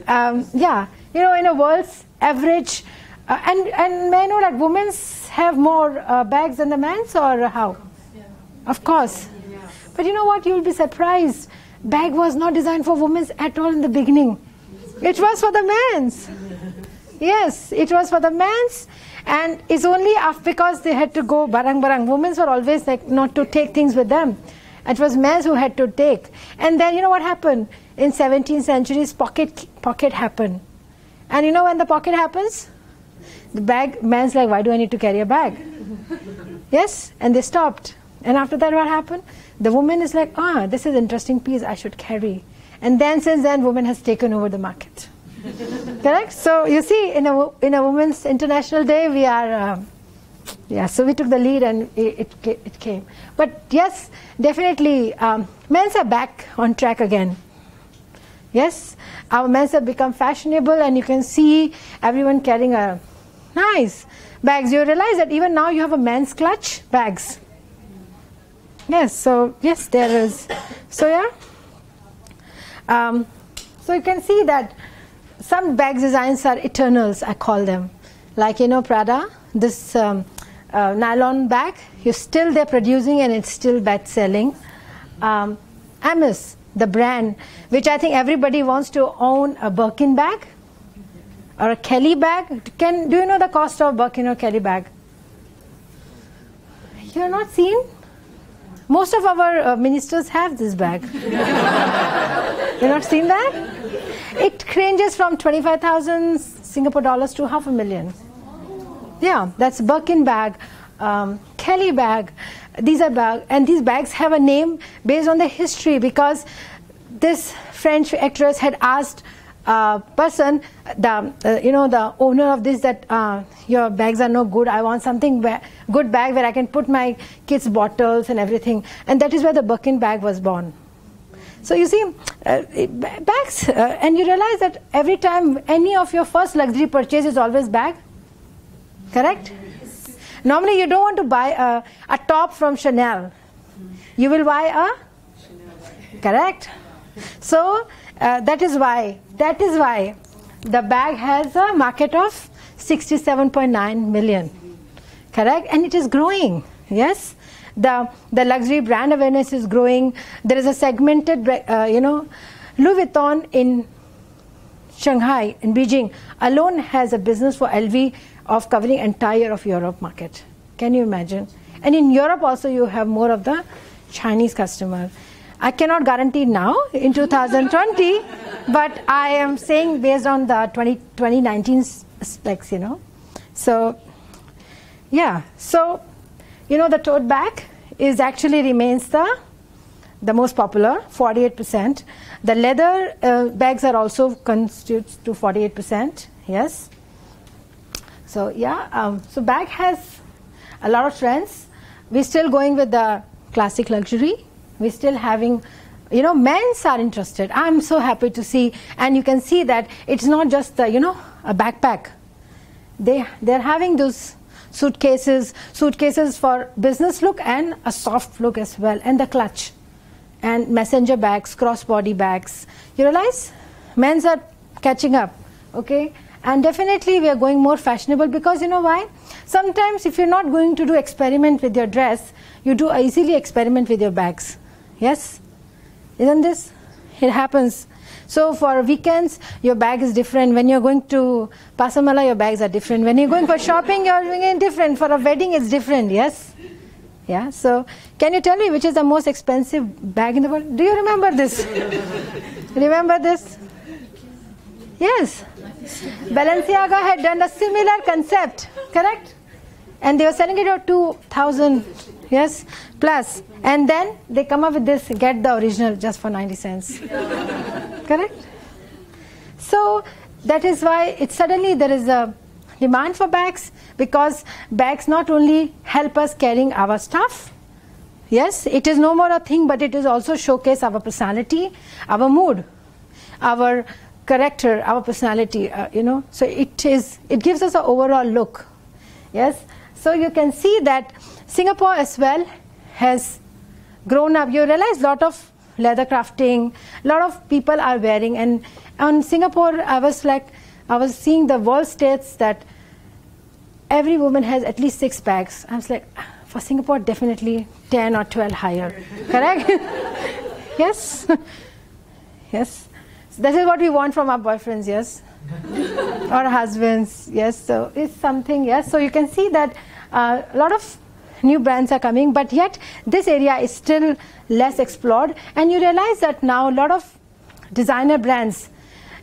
Um, yeah. You know, in a world's average, uh, and and may I know that women have more uh, bags than the men's, or how? Of course. But you know what? You'll be surprised. Bag was not designed for women's at all in the beginning. It was for the men's. Yes, it was for the men's. And it's only because they had to go barang barang. Women's were always like not to take things with them. It was men who had to take. And then you know what happened? In 17th centuries, pocket pocket happened. And you know when the pocket happens? The bag, man's like, why do I need to carry a bag? yes, and they stopped. And after that, what happened? The woman is like, ah, this is interesting piece, I should carry. And then since then, woman has taken over the market. Correct? So you see, in a, in a Women's International Day, we are, uh, yeah, so we took the lead and it, it, came. But yes, definitely, um, men's are back on track again. Yes, our men's have become fashionable, and you can see everyone carrying a nice bags. You realize that even now you have a men's clutch bags. Yes, so yes, there is. So yeah. Um, so you can see that some bag designs are eternals. I call them, like you know Prada. This um, uh, nylon bag, You're still they're producing and it's still best selling. Um, Hermès, the brand, which I think everybody wants to own a Birkin bag or a Kelly bag. Can do you know the cost of Birkin or Kelly bag? You're not seen. Most of our uh, ministers have this bag. You're not seen that? It ranges from 25,000 Singapore dollars to half a million. Yeah, that's Birkin bag, um, Kelly bag. These are bag, and these bags have a name based on the history because this French actress had asked a person, the uh, you know the owner of this, that uh, your bags are no good. I want something ba- good bag where I can put my kids' bottles and everything, and that is where the Birkin bag was born. So you see, uh, bags, uh, and you realize that every time any of your first luxury purchase is always bag. Correct? Normally, you don't want to buy a, a top from Chanel. You will buy a. Correct. So uh, that is why that is why the bag has a market of 67.9 million. Correct, and it is growing. Yes, the the luxury brand awareness is growing. There is a segmented, uh, you know, Louis Vuitton in Shanghai in Beijing alone has a business for LV of covering entire of Europe market. Can you imagine? And in Europe also you have more of the Chinese customer. I cannot guarantee now in 2020, but I am saying based on the 20, 2019 specs, you know. So, yeah. So, you know, the tote bag is actually remains the the most popular, 48%. The leather uh, bags are also constitutes to 48%. Yes. So yeah, um, so bag has a lot of trends. We're still going with the classic luxury. We're still having, you know, men's are interested. I'm so happy to see, and you can see that it's not just the, you know, a backpack. They they're having those suitcases, suitcases for business look and a soft look as well, and the clutch, and messenger bags, crossbody bags. You realize, men's are catching up. Okay, and definitely we are going more fashionable because you know why? Sometimes if you're not going to do experiment with your dress, you do easily experiment with your bags. Yes? Isn't this? It happens. So for weekends, your bag is different. When you're going to pasar malam your bags are different. When you're going for shopping, you're doing it different. For a wedding, it's different. Yes? Yeah. So can you tell me which is the most expensive bag in the world? Do you remember this? remember this? Yes. Balenciaga had done a similar concept, correct? And they were selling it at 2000, yes, plus. And then they come up with this get the original just for 90 cents. correct? So that is why it suddenly there is a demand for bags because bags not only help us carrying our stuff, yes, it is no more a thing, but it is also showcase our personality, our mood, our character, our personality, uh, you know. So it is, it gives us an overall look. Yes. So you can see that Singapore as well has grown up. You realize a lot of leather crafting, a lot of people are wearing. And on Singapore, I was like, I was seeing the world states that every woman has at least six bags. I was like, for Singapore, definitely 10 or 12 higher. Correct? yes? yes. So this is what we want from our boyfriends, yes? or husbands. Yes, so it's something. Yes, so you can see that uh, a lot of new brands are coming, but yet this area is still less explored. And you realize that now a lot of designer brands,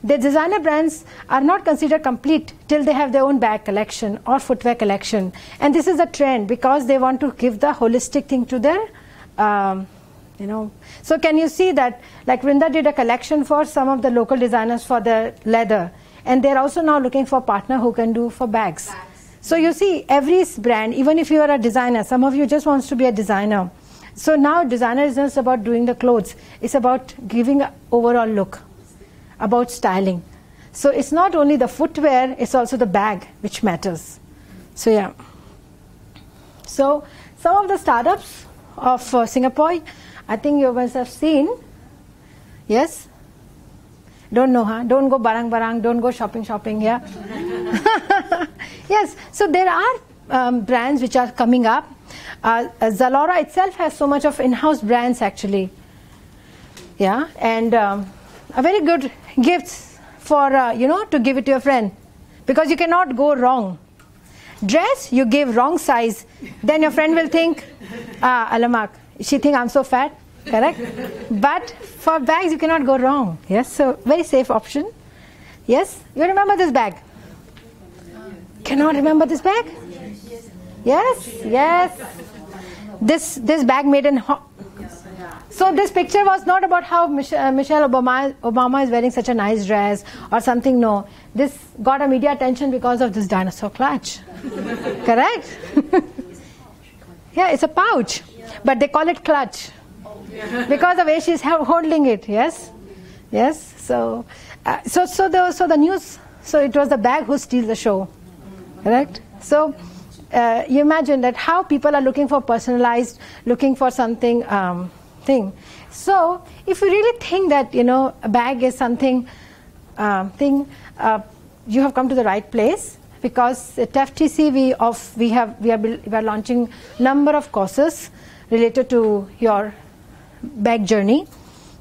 the designer brands are not considered complete till they have their own bag collection or footwear collection. And this is a trend because they want to give the holistic thing to their. Um, you know so can you see that like Vrinda did a collection for some of the local designers for the leather and they're also now looking for a partner who can do for bags. So you see every brand even if you are a designer some of you just wants to be a designer. So now designer is not about doing the clothes it's about giving an overall look about styling. So it's not only the footwear it's also the bag which matters. So yeah. So some of the startups of uh, Singapore I think you must have seen. Yes? Don't know, huh? Don't go barang barang, don't go shopping shopping, yeah? yes, so there are um, brands which are coming up. Uh, Zalora itself has so much of in house brands actually. Yeah, and um, a very good gifts for, uh, you know, to give it to your friend because you cannot go wrong. Dress, you give wrong size, then your friend will think, ah, alamak, she think I'm so fat, correct? but for bags, you cannot go wrong. Yes, so very safe option. Yes, you remember this bag? Cannot remember this bag? Yes, yes. This this bag made in. Ho- so this picture was not about how Mich- uh, Michelle Obama, Obama is wearing such a nice dress or something. No, this got a media attention because of this dinosaur clutch. Correct? yeah, it's a pouch but they call it clutch because the way she's holding it. Yes, yes. So, uh, so, so the so the news. So it was the bag who steals the show, correct? So. Uh, you imagine that how people are looking for personalized, looking for something um, thing. So if you really think that you know a bag is something um, thing, uh, you have come to the right place because at FTC we of we have we are we are launching number of courses related to your bag journey.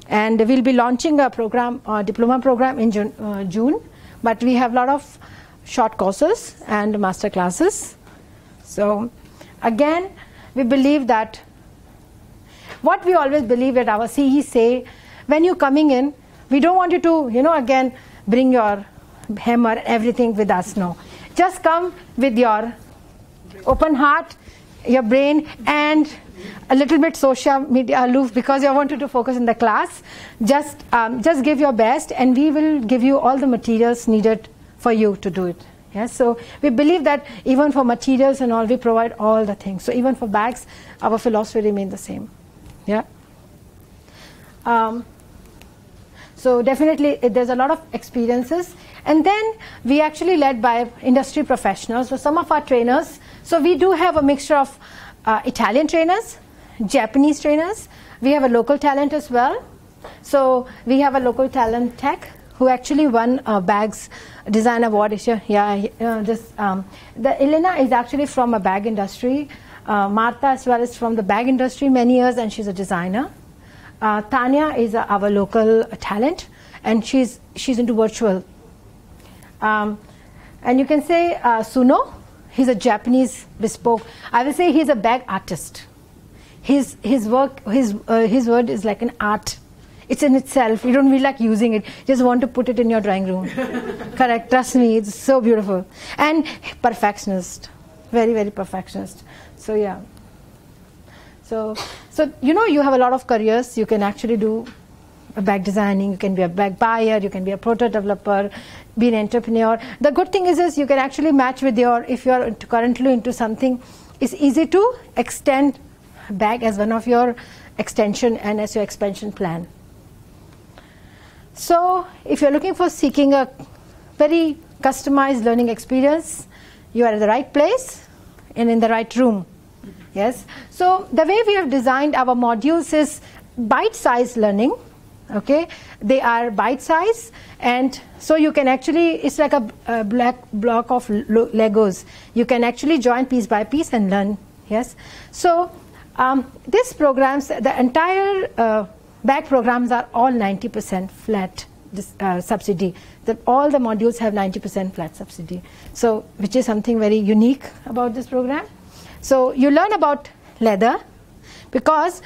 And we'll be launching a program, a diploma program in June, uh, June. But we have a lot of short courses and master classes. So again, we believe that what we always believe at our CE say, when you're coming in, we don't want you to, you know, again, bring your hammer, everything with us. No. Just come with your open heart, your brain, and a little bit social media aloof because you wanted to focus in the class. Just, um, just give your best, and we will give you all the materials needed for you to do it. Yes, so we believe that even for materials and all, we provide all the things. So even for bags, our philosophy remains the same. Yeah. Um, so definitely, there's a lot of experiences, and then we actually led by industry professionals. So some of our trainers. So we do have a mixture of uh, Italian trainers, Japanese trainers. We have a local talent as well. So we have a local talent tech who actually won uh, bags design award. Yeah, uh, this um, the Elena is actually from a bag industry. Uh, Martha as well is from the bag industry many years, and she's a designer. Uh, Tanya is uh, our local talent, and she's she's into virtual. Um, and you can say uh, Suno, He's a Japanese bespoke. I will say he's a bag artist. His his work his uh, his word is like an art. It's in itself. You don't really like using it. You just want to put it in your drawing room. Correct. Trust me, it's so beautiful. And perfectionist, very very perfectionist. So yeah. So so you know you have a lot of careers. You can actually do bag designing, you can be a bag buyer, you can be a proto developer, be an entrepreneur. The good thing is, is you can actually match with your, if you are currently into something, it's easy to extend bag as one of your extension and as your expansion plan. So if you're looking for seeking a very customized learning experience, you are at the right place and in the right room. Yes. So the way we have designed our modules is bite-sized learning okay they are bite size and so you can actually it's like a, a black block of legos you can actually join piece by piece and learn yes so um, this programs the entire uh, back programs are all 90% flat uh, subsidy. The, all the modules have 90% flat subsidy. So, which is something very unique about this program. So, you learn about leather because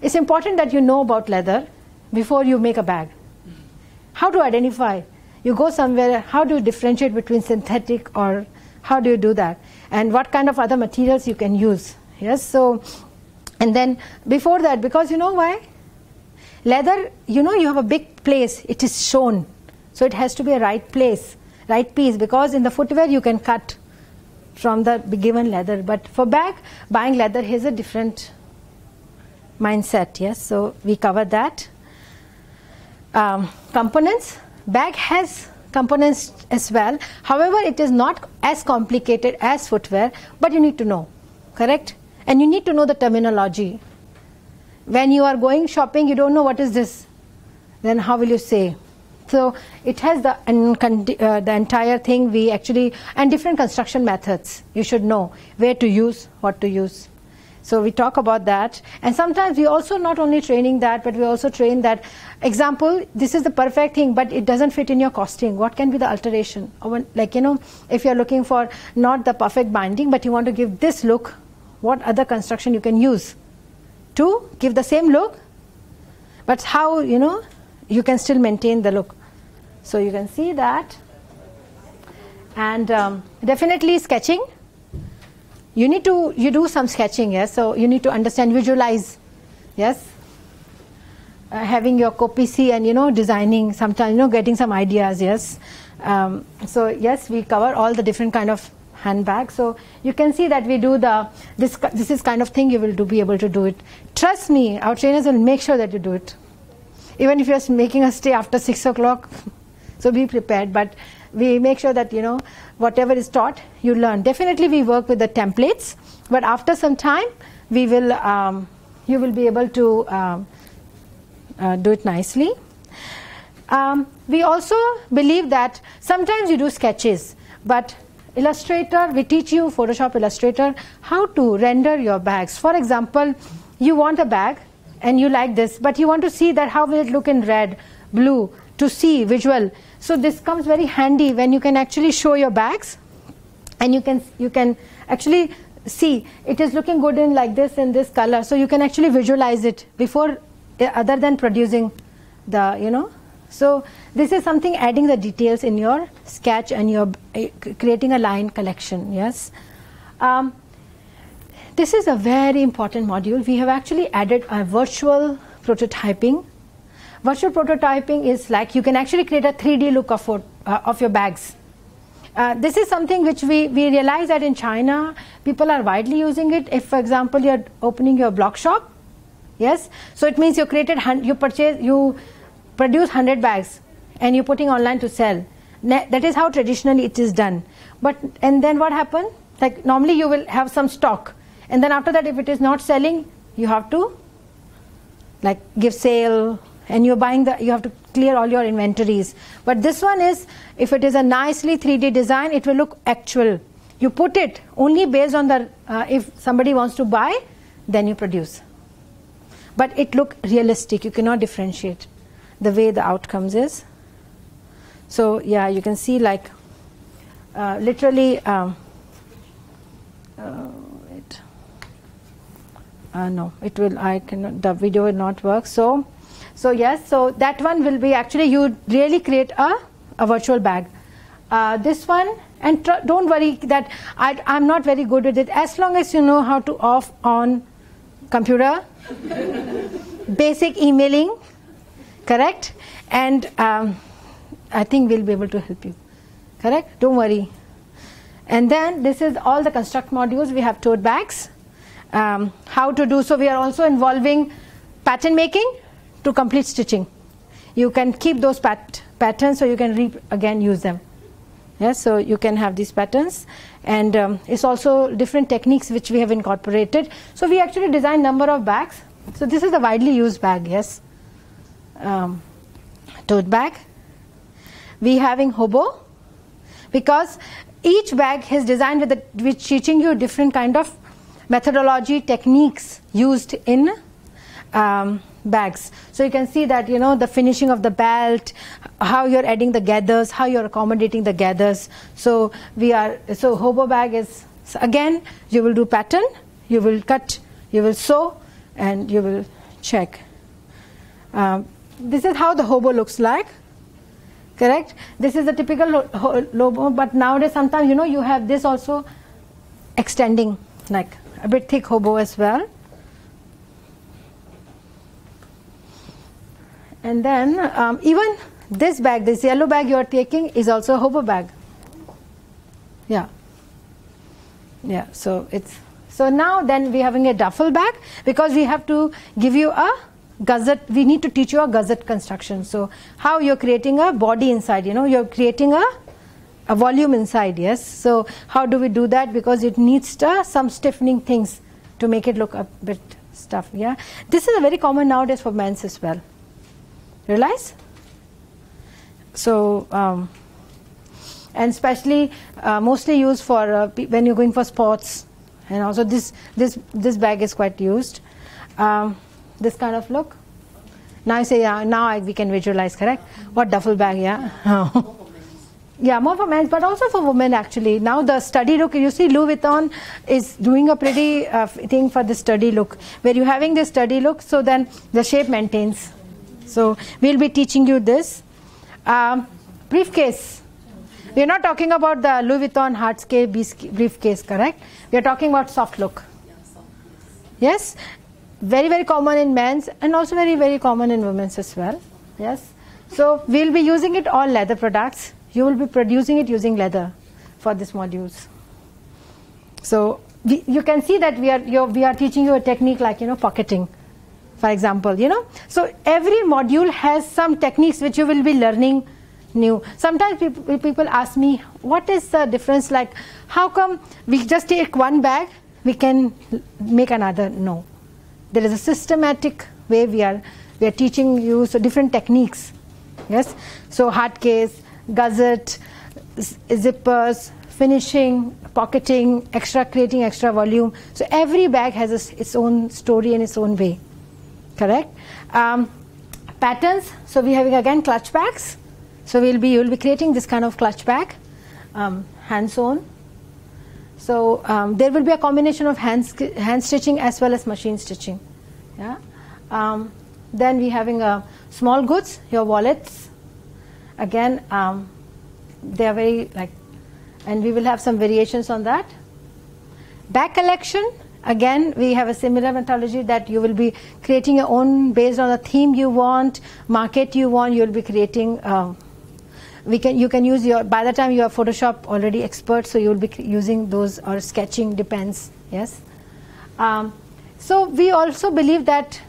it's important that you know about leather before you make a bag. How to identify? You go somewhere, how do you differentiate between synthetic or how do you do that? And what kind of other materials you can use? Yes, so, and then before that, because you know why? Leather, you know, you have a big place, it is shown. So it has to be a right place, right piece, because in the footwear you can cut from the given leather. But for bag, buying leather is a different mindset, yes. So we cover that. Um, components, bag has components as well. However, it is not as complicated as footwear, but you need to know, correct? And you need to know the terminology. When you are going shopping, you don't know what is this. Then how will you say? So it has the uh, the entire thing. We actually and different construction methods. You should know where to use, what to use. So we talk about that, and sometimes we also not only training that, but we also train that. Example: This is the perfect thing, but it doesn't fit in your costing. What can be the alteration? When, like you know, if you're looking for not the perfect binding, but you want to give this look, what other construction you can use to give the same look, but how you know you can still maintain the look. So you can see that, and um, definitely sketching you need to you do some sketching yes? So you need to understand visualize yes? Uh, having your copy and you know designing sometimes you know getting some ideas yes? Um, so yes we cover all the different kind of handbags. So you can see that we do the this this is kind of thing you will do be able to do it. Trust me our trainers will make sure that you do it. Even if you're making us stay after six o'clock so be prepared. But we make sure that you know whatever is taught you learn. Definitely we work with the templates but after some time we will um, you will be able to um, uh, do it nicely. Um, we also believe that sometimes you do sketches but illustrator we teach you photoshop illustrator how to render your bags. For example you want a bag and you like this but you want to see that how will it look in red blue to see visual so this comes very handy when you can actually show your bags and you can you can actually see it is looking good in like this in this color. So you can actually visualize it before eh, other than producing the you know. So this is something adding the details in your sketch and you're eh, creating a line collection yes. Um, this is a very important module. We have actually added a virtual prototyping Virtual prototyping is like you can actually create a 3D look of, uh, of your bags. Uh, this is something which we, we realize that in China, people are widely using it. If, for example, you're opening your block shop, yes, so it means you created, you purchase, you produce 100 bags and you're putting online to sell. That is how traditionally it is done. But, and then what happens? Like normally you will have some stock. And then after that, if it is not selling, you have to like give sale and you're buying the you have to clear all your inventories. But this one is if it is a nicely 3d design it will look actual. You put it only based on the uh, if somebody wants to buy then you produce. But it look realistic. You cannot differentiate the way the outcomes is. So yeah you can see like uh, literally um, uh, it, uh, no it will I cannot the video will not work. So so yes, so that one will be actually you really create a, a virtual bag. Uh, this one, and don't worry that I, I'm not very good with it. As long as you know how to off on computer, basic emailing, correct? And um, I think we'll be able to help you. Correct? Don't worry. And then this is all the construct modules. We have tote bags. Um, how to do so. We are also involving pattern making to complete stitching. You can keep those pat patterns so you can re again use them. Yes, so you can have these patterns and um, it's also different techniques which we have incorporated. So we actually designed number of bags. So this is a widely used bag, yes. Um, tote bag. We having hobo because each bag is designed with the, which teaching you different kind of methodology techniques used in um, bags. So you can see that you know the finishing of the belt, how you're adding the gathers, how you're accommodating the gathers. So we are so hobo bag is again you will do pattern, you will cut, you will sew, and you will check. Um, this is how the hobo looks like. Correct. This is a typical hobo, but nowadays sometimes you know you have this also extending like a bit thick hobo as well. And then um, even this bag, this yellow bag you are taking is also a hobo bag. Yeah. Yeah, so it's so now then we're having a duffel bag because we have to give you a gusset we need to teach you a gusset construction. So how you're creating a body inside, you know, you're creating a a volume inside, yes. So how do we do that? Because it needs to, some stiffening things to make it look a bit stuff. Yeah, this is a very common nowadays for men's as well. Realize? So, um, and especially uh, mostly used for uh, when you're going for sports, and also this this this bag is quite used. Um, this kind of look. Now you say, yeah, now I, we can visualize, correct? What duffel bag, yeah. Yeah, more for men, but also for women actually. Now the study look, you see Louis Vuitton is doing a pretty uh, thing for the study look, where you're having this study look, so then the shape maintains. So we'll be teaching you this. Um, briefcase. We're not talking about the Louis Vuitton hardscape briefcase, correct? We're talking about soft look. Yes? Very, very common in men's and also very, very common in women's as well. Yes? So we'll be using it all leather products. You will be producing it using leather for these modules. So we, you can see that we are we are teaching you a technique like you know pocketing, for example. You know, so every module has some techniques which you will be learning new. Sometimes people, people ask me, what is the difference? Like, how come we just take one bag, we can make another? No, there is a systematic way we are we are teaching you so different techniques. Yes, so hard case, gusset, zippers, finishing, pocketing, extra creating extra volume. So every bag has its, its own story and its own way. Correct. Um, patterns. So we're having again clutch bags. So we'll be you'll be creating this kind of clutch bag, um, hand sewn. So um, there will be a combination of hand hand stitching as well as machine stitching. Yeah. Um, then we having a small goods, your wallets. Again, um, they are very like, and we will have some variations on that. Back collection. Again, we have a similar methodology that you will be creating your own based on the theme you want, market you want. You will be creating. Um, we can you can use your by the time you are Photoshop already expert, so you will be using those or sketching depends. Yes. Um, so we also believe that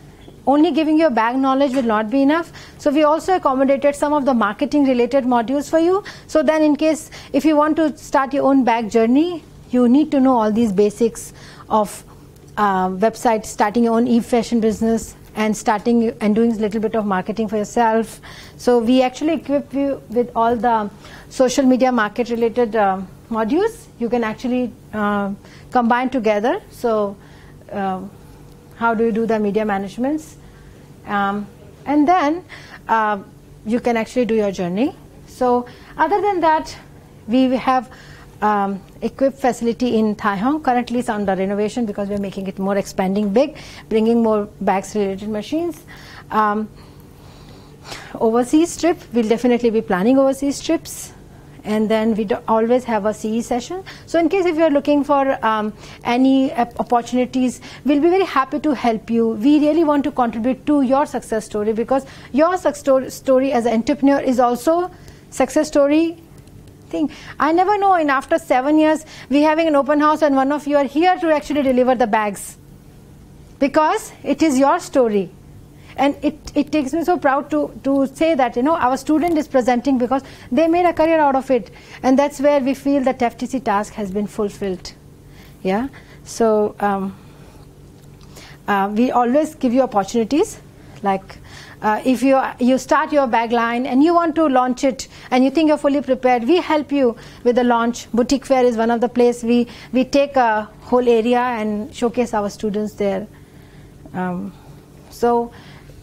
only giving you a bag knowledge will not be enough. So we also accommodated some of the marketing related modules for you. So then in case if you want to start your own bag journey, you need to know all these basics of uh, website, starting your own e-fashion business and starting and doing a little bit of marketing for yourself. So we actually equip you with all the social media market related uh, modules. You can actually uh, combine together. So uh, how do you do the media managements? Um, and then uh, you can actually do your journey. So other than that, we have um, equipped facility in Tai Hong. Currently, it's under renovation because we're making it more expanding big, bringing more bags related machines. Um, overseas trip, we'll definitely be planning overseas trips. And then we always have a CE session. So, in case if you're looking for um, any opportunities, we'll be very happy to help you. We really want to contribute to your success story because your success story as an entrepreneur is also success story thing. I never know. In after seven years, we having an open house, and one of you are here to actually deliver the bags because it is your story. And it, it takes me so proud to, to say that, you know, our student is presenting because they made a career out of it. And that's where we feel that FTC task has been fulfilled. Yeah. So um, uh, we always give you opportunities. Like uh, if you you start your bag line and you want to launch it and you think you're fully prepared, we help you with the launch. Boutique fair is one of the places we we take a whole area and showcase our students there. Um, So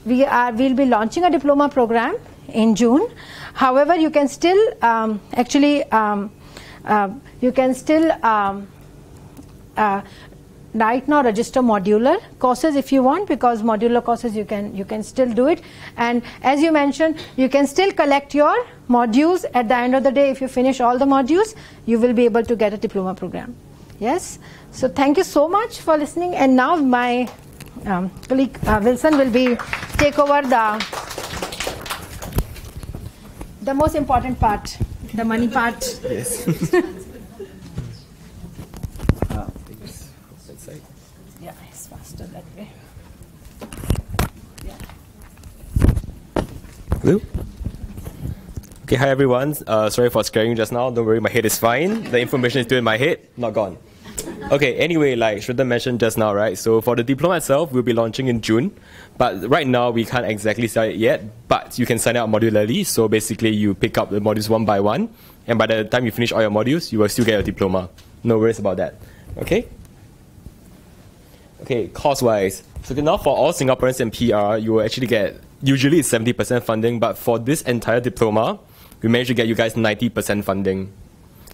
we are we'll be launching a diploma program in June. However, you can still um, actually um, uh, you can still um, uh, right now register modular courses if you want because modular courses you can you can still do it. And as you mentioned you can still collect your modules at the end of the day. If you finish all the modules you will be able to get a diploma program. Yes? So thank you so much for listening. And now my um, colleague uh, wilson will be take over the the most important part the money part. Yes. yeah it's faster that way Hello? Okay, hi everyone. Uh, sorry for scaring you just now. Don't worry, my head is fine. The information is still in my head, not gone. Okay, anyway, like Shraddha mentioned just now, right? So for the diploma itself, we'll be launching in June. But right now, we can't exactly start it yet. But you can sign up modularly. So basically, you pick up the modules one by one. And by the time you finish all your modules, you will still get your diploma. No worries about that. Okay? Okay, cost-wise. So now for all Singaporeans and PR, you will actually get, usually it's 70% funding, but for this entire diploma, we managed to get you guys 90% funding.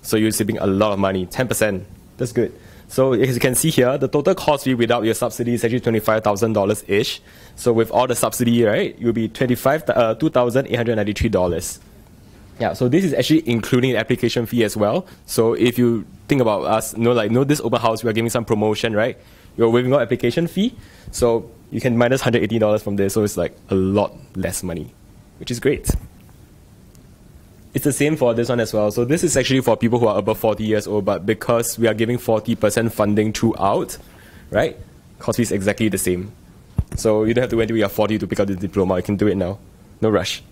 So you're saving a lot of money, 10%. That's good. So as you can see here, the total cost fee without your subsidy is actually $25,000-ish. So with all the subsidy, right, you'll be 25, uh, $2,893. Yeah, so this is actually including the application fee as well. So if you think about us, you know, like, you know, this open house, we are giving some promotion, right? You're waiving out application fee, so you can minus $180 from there, so it's like a lot less money, which is great. It's the same for this one as well. So this is actually for people who are above 40 years old, but because we are giving 40% funding throughout, right? Cost is exactly the same. So you don't have to wait until you're 40 to pick up the diploma. You can do it now. No rush.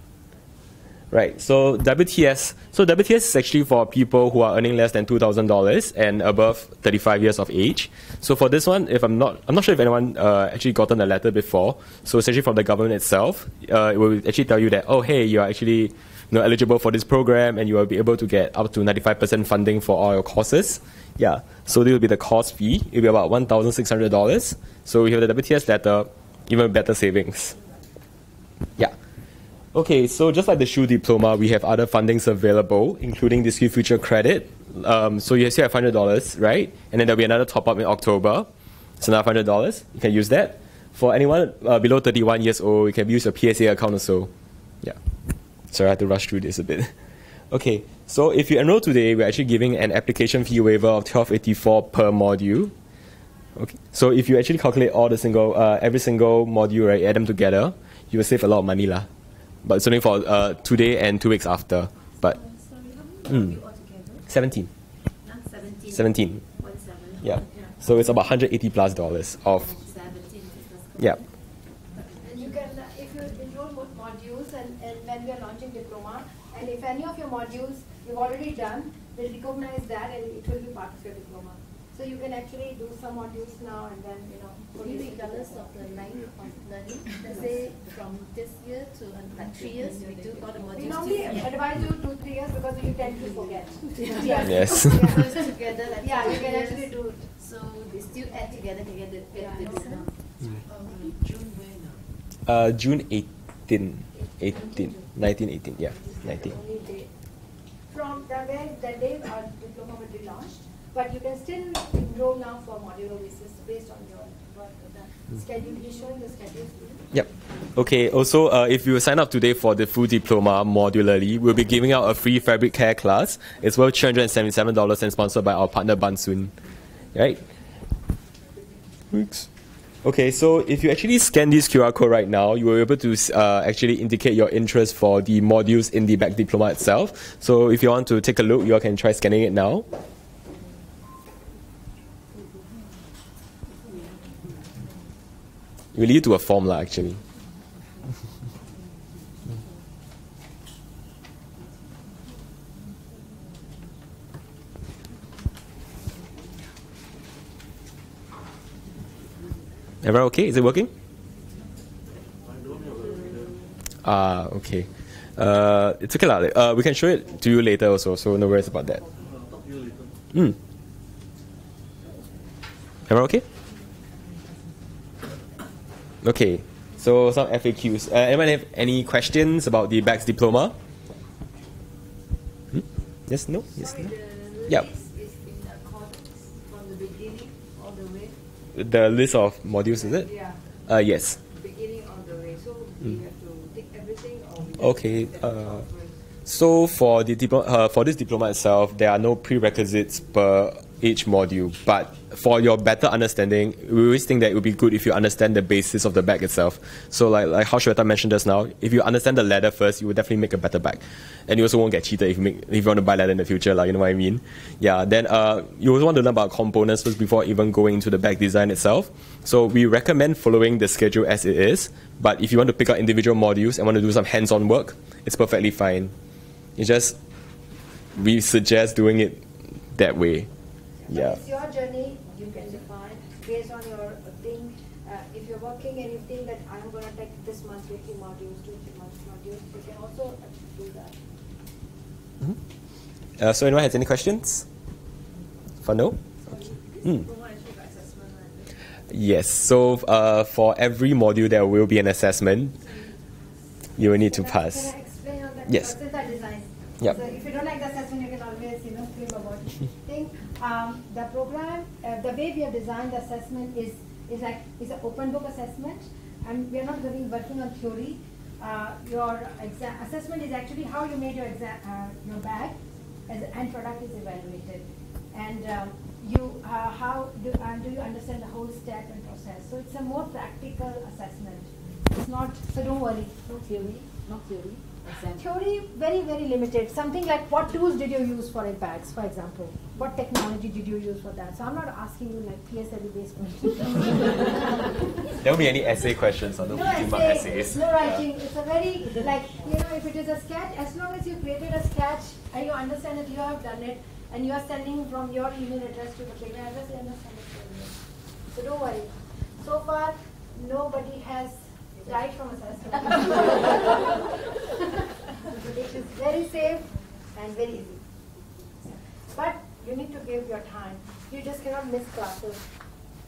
Right. So WTS. So WTS is actually for people who are earning less than two thousand dollars and above thirty-five years of age. So for this one, if I'm not, I'm not sure if anyone uh, actually gotten a letter before. So essentially from the government itself. Uh, it will actually tell you that oh hey, you are actually you know eligible for this program and you will be able to get up to ninety-five percent funding for all your courses. Yeah. So this will be the course fee. It will be about one thousand six hundred dollars. So we have the WTS letter, even better savings. Yeah. Okay, so just like the shoe diploma, we have other fundings available, including the Future credit. Um, so you still have hundred dollars, right? And then there'll be another top up in October. It's another hundred dollars. You can use that. For anyone uh, below thirty-one years old, you can use your PSEA account also. Yeah. Sorry, I had to rush through this a bit. Okay, so if you enroll today, we're actually giving an application fee waiver of twelve eighty-four per module. Okay, so if you actually calculate all the single, uh, every single module, right, add them together, you will save a lot of money, lah but it's only for uh, today and two weeks after. But mm, 17. 17. Yeah. So it's about 180 plus dollars of. Yeah. And you can, uh, if you enroll more modules and, and when we are launching diploma, and if any of your modules you've already done, they'll recognize that and it will be part of your diploma. So you can actually do some modules now and then, you know. regardless of the length of learning, let's say from this year to uh, like three years, we do all the modules. We normally together. advise you two, three years because you tend to forget. Yes. Yeah. So it's together like Yeah, you can years. actually do it. So they still add together, can get the, get the diploma. Uh, June 18. 18. 19, 18. Yeah, 19. From the where the day our diploma will be launched, but you can still enroll now for modular basis based on your work. The schedule, he's showing the schedule. Yep. Okay, also, uh, if you sign up today for the full diploma modularly, we'll be giving out a free fabric care class. It's worth $377 and sponsored by our partner Bansun. Right? Thanks. Okay, so if you actually scan this QR code right now, you will be able to uh, actually indicate your interest for the modules in the back diploma itself. So if you want to take a look, you all can try scanning it now. Will lead to a formula actually. Everyone okay? Is it working? Ah, okay. Uh, it's okay lah. Uh, we can show it to you later also, so no worries about that. Hmm. Everyone okay? Okay. So some FAQs. Uh, anyone have any questions about the bags diploma? Hmm? Yes, no? Yes, Sorry, no? the Yep. list is from the beginning all the way. The list of modules, is it? Yeah, Uh, yes. beginning all the way. So we have to take everything or Okay, uh. So for the diplo- uh, for this diploma itself, there are no prerequisites per each module. But for your better understanding, we always think that it would be good if you understand the basis of the bag itself. So like like how Shweta mentioned just now, if you understand the leather first, you will definitely make a better bag, and you also won't get cheated if you make if you want to buy leather in the future. Like you know what I mean? Yeah. Then uh, you also want to learn about components first before even going into the bag design itself. So we recommend following the schedule as it is. But if you want to pick out individual modules and want to do some hands-on work, it's perfectly fine. It's just we suggest doing it that way. Yeah. It's your journey, you can define based on your thing. Uh, if you're working and you think that I'm going to take this month 20 modules, two, three months modules, you can also do that. Uh, so anyone has any questions? For no? Hmm. Yes. So uh, for every module, there will be an assessment. You will need to pass. Can I explain on that? Yes. Since Yep. So if you don't like the assessment, you can always, you know, scream about it. Think, um, the program, uh, the way we have designed the assessment is, is like, is an open book assessment. And we are not going working on theory. Uh, your exa- assessment is actually how you made your exa- uh, your bag as end product is evaluated. And um, you, uh, how do, do you understand the whole step and process? So it's a more practical assessment. It's not, so don't worry. No theory, no theory, exam. Theory, very, very limited. Something like what tools did you use for impacts, for example? What technology did you use for that? So I'm not asking you like PSLE based questions. There won't be any essay questions or no, no fifty mark essay, essays. no writing. It's a very, like, you know, if it is a sketch, as long as you created a sketch and you understand that you have done it and you are sending from your email address to the payment address, you understand it. So don't worry. So far, nobody has died from assessment. it is very safe and very easy. But you need to give your time. You just cannot miss classes.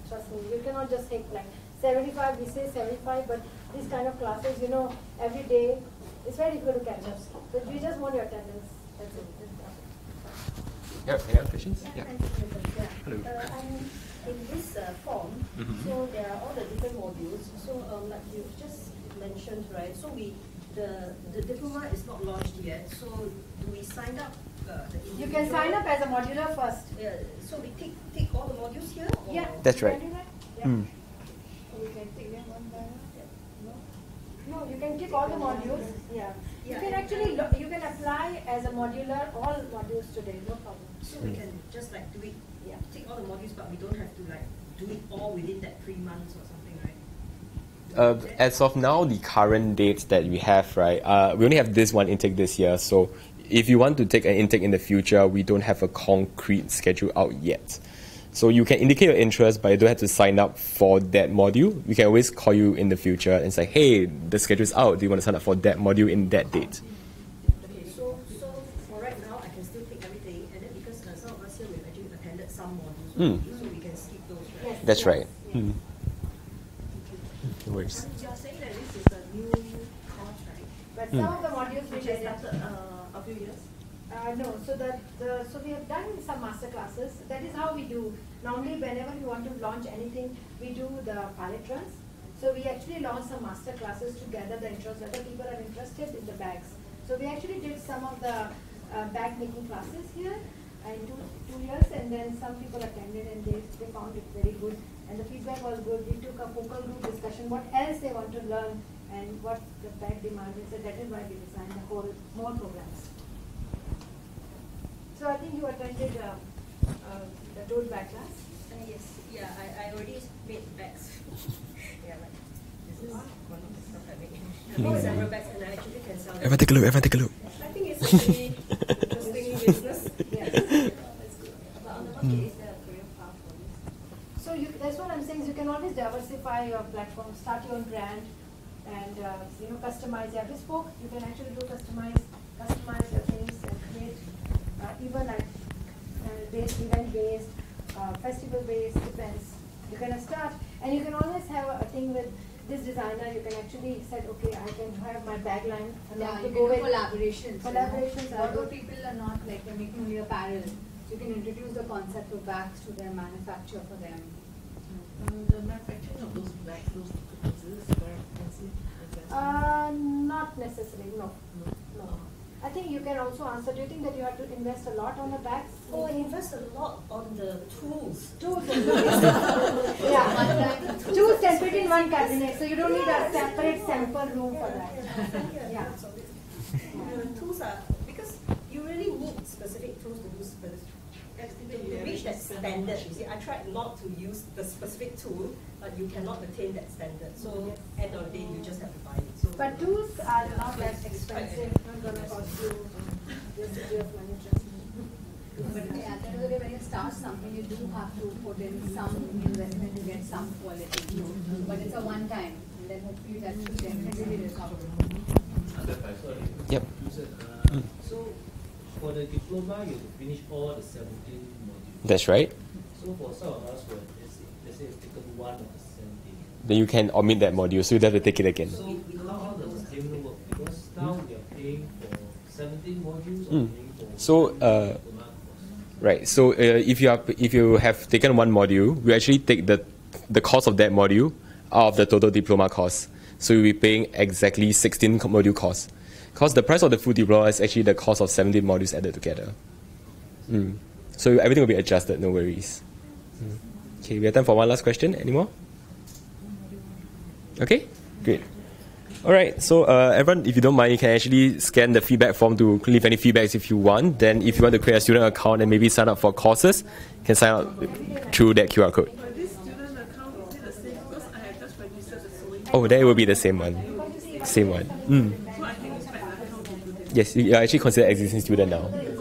Trust me, you cannot just take like 75, we say 75, but these kind of classes, you know, every day, it's very difficult to catch up. So you just want your attendance. That's it. Yeah, any other questions? Yeah. Hello. Uh, in this uh, form, Mhm. so there are all the different modules. So um, like you just mentioned, right? So we the the diploma is not launched yet. So do we sign up? Uh, You can sign up as a modular first. Yeah, so we take take all the modules here. Yeah. That's right. can do that. Yeah. Hmm. We can take them one by one. No, no, you can take all the modules. Yeah. You can actually lo- you can apply as a modular all modules today. No problem. So we can just like do it. Yeah. Take all the modules, but we don't have to like do it all within that three months or something, right? Uh, as of now, the current dates that we have, right, uh, we only have this one intake this year. So if you want to take an intake in the future, we don't have a concrete schedule out yet. So you can indicate your interest, but you don't have to sign up for that module. We can always call you in the future and say, hey, the schedule's out. Do you want to sign up for that module in that date? Okay, so so for right now, I can still take everything, and then because uh, some of us here we've actually attended some modules, Hmm. so we can skip those, right? Yes. That's yes, right. yes. No worries. You're saying that this is a new course, right? But Hmm. some of the modules Which we has started uh, a few years. Uh, no, so that the, so we have done some master classes. That is how we do. Normally, whenever we want to launch anything, we do the pilot runs. So we actually launch some master classes to gather the interest, whether people are interested in the bags. So we actually did some of the uh, bag making classes here in two, two years, and then some people attended and they, they found it very good. And the feedback was good. We took a focal group discussion, what else they want to learn and what the bag demand is. So that is why we designed the whole more programs. So I think you attended uh, uh, the tote bag class. Uh, yes, yeah, I, I already made bags. yeah, like this is one of the stuff I made. I made several bags and I actually can sell them. Everyone take a look, everyone take a look. I think it's a pretty interesting business. Yes. That's good. But on the market, is there a career path for this? So you, that's what I'm saying. Is you can always diversify your platform, start your own brand, and uh, you know customize. Yeah, bespoke. You can actually do customize, customize your things and create even like uh, based, event based, uh, festival based, depends. You can start, and you can always have a thing with this designer, you can actually say, okay, I can have my bag line. and Yeah, you to can go do with collaborations. Collaborations You are know? Although people are not like they're making only apparel, you can introduce the concept of bags to their manufacture for them. Um, the manufacturing of those bags, those tickets, is very expensive? Uh, not necessarily, no. No. I think you can also answer, do you think that you have to invest a lot on the bags? Oh, invest a lot on the tools. Tools. yeah. Tools can fit in one cabinet, so you don't need a separate sample room for that. Yeah. The tools are, because you really need specific tools to do specific, to to reach that standard, you see, I tried not to use the specific tool, but you cannot attain that standard, so end of the day, you just have to buy it, so. But tools are not that expensive, not gonna cost you just a bit of money. trust. But at the end of the day, when you start something, you do have to put in some investment to get some quality. But it's a one time, and then hopefully that should definitely recover. Yep. For the diploma, you have to finish all the 17 modules. That's right. So for some of us, have, let's say, let's say have taken one of the 17. Then you can omit that module, so you don't have to take it again. So how, does the payment work? Because now we are paying for 17 modules or Mm. paying for So, uh. Right. So uh, if you are if you have taken one module, we actually take the the cost of that module out of the total diploma cost. So you'll be paying exactly 16 module costs. Because the price of the full diploma is actually the cost of 17 modules added together. Mm. So everything will be adjusted, no worries. Mm. Okay, we have time for one last question. Any more? Okay, great. All right, so uh, everyone, if you don't mind, you can actually scan the feedback form to leave any feedbacks if you want. Then, if you want to create a student account and maybe sign up for courses, you can sign up through that QR code. But this student account, is it the same? Because I have just registered the sewing. Oh, that will be the same one. Same one. Mm. So I can use my account to do this. Yes, you are actually considered existing student now.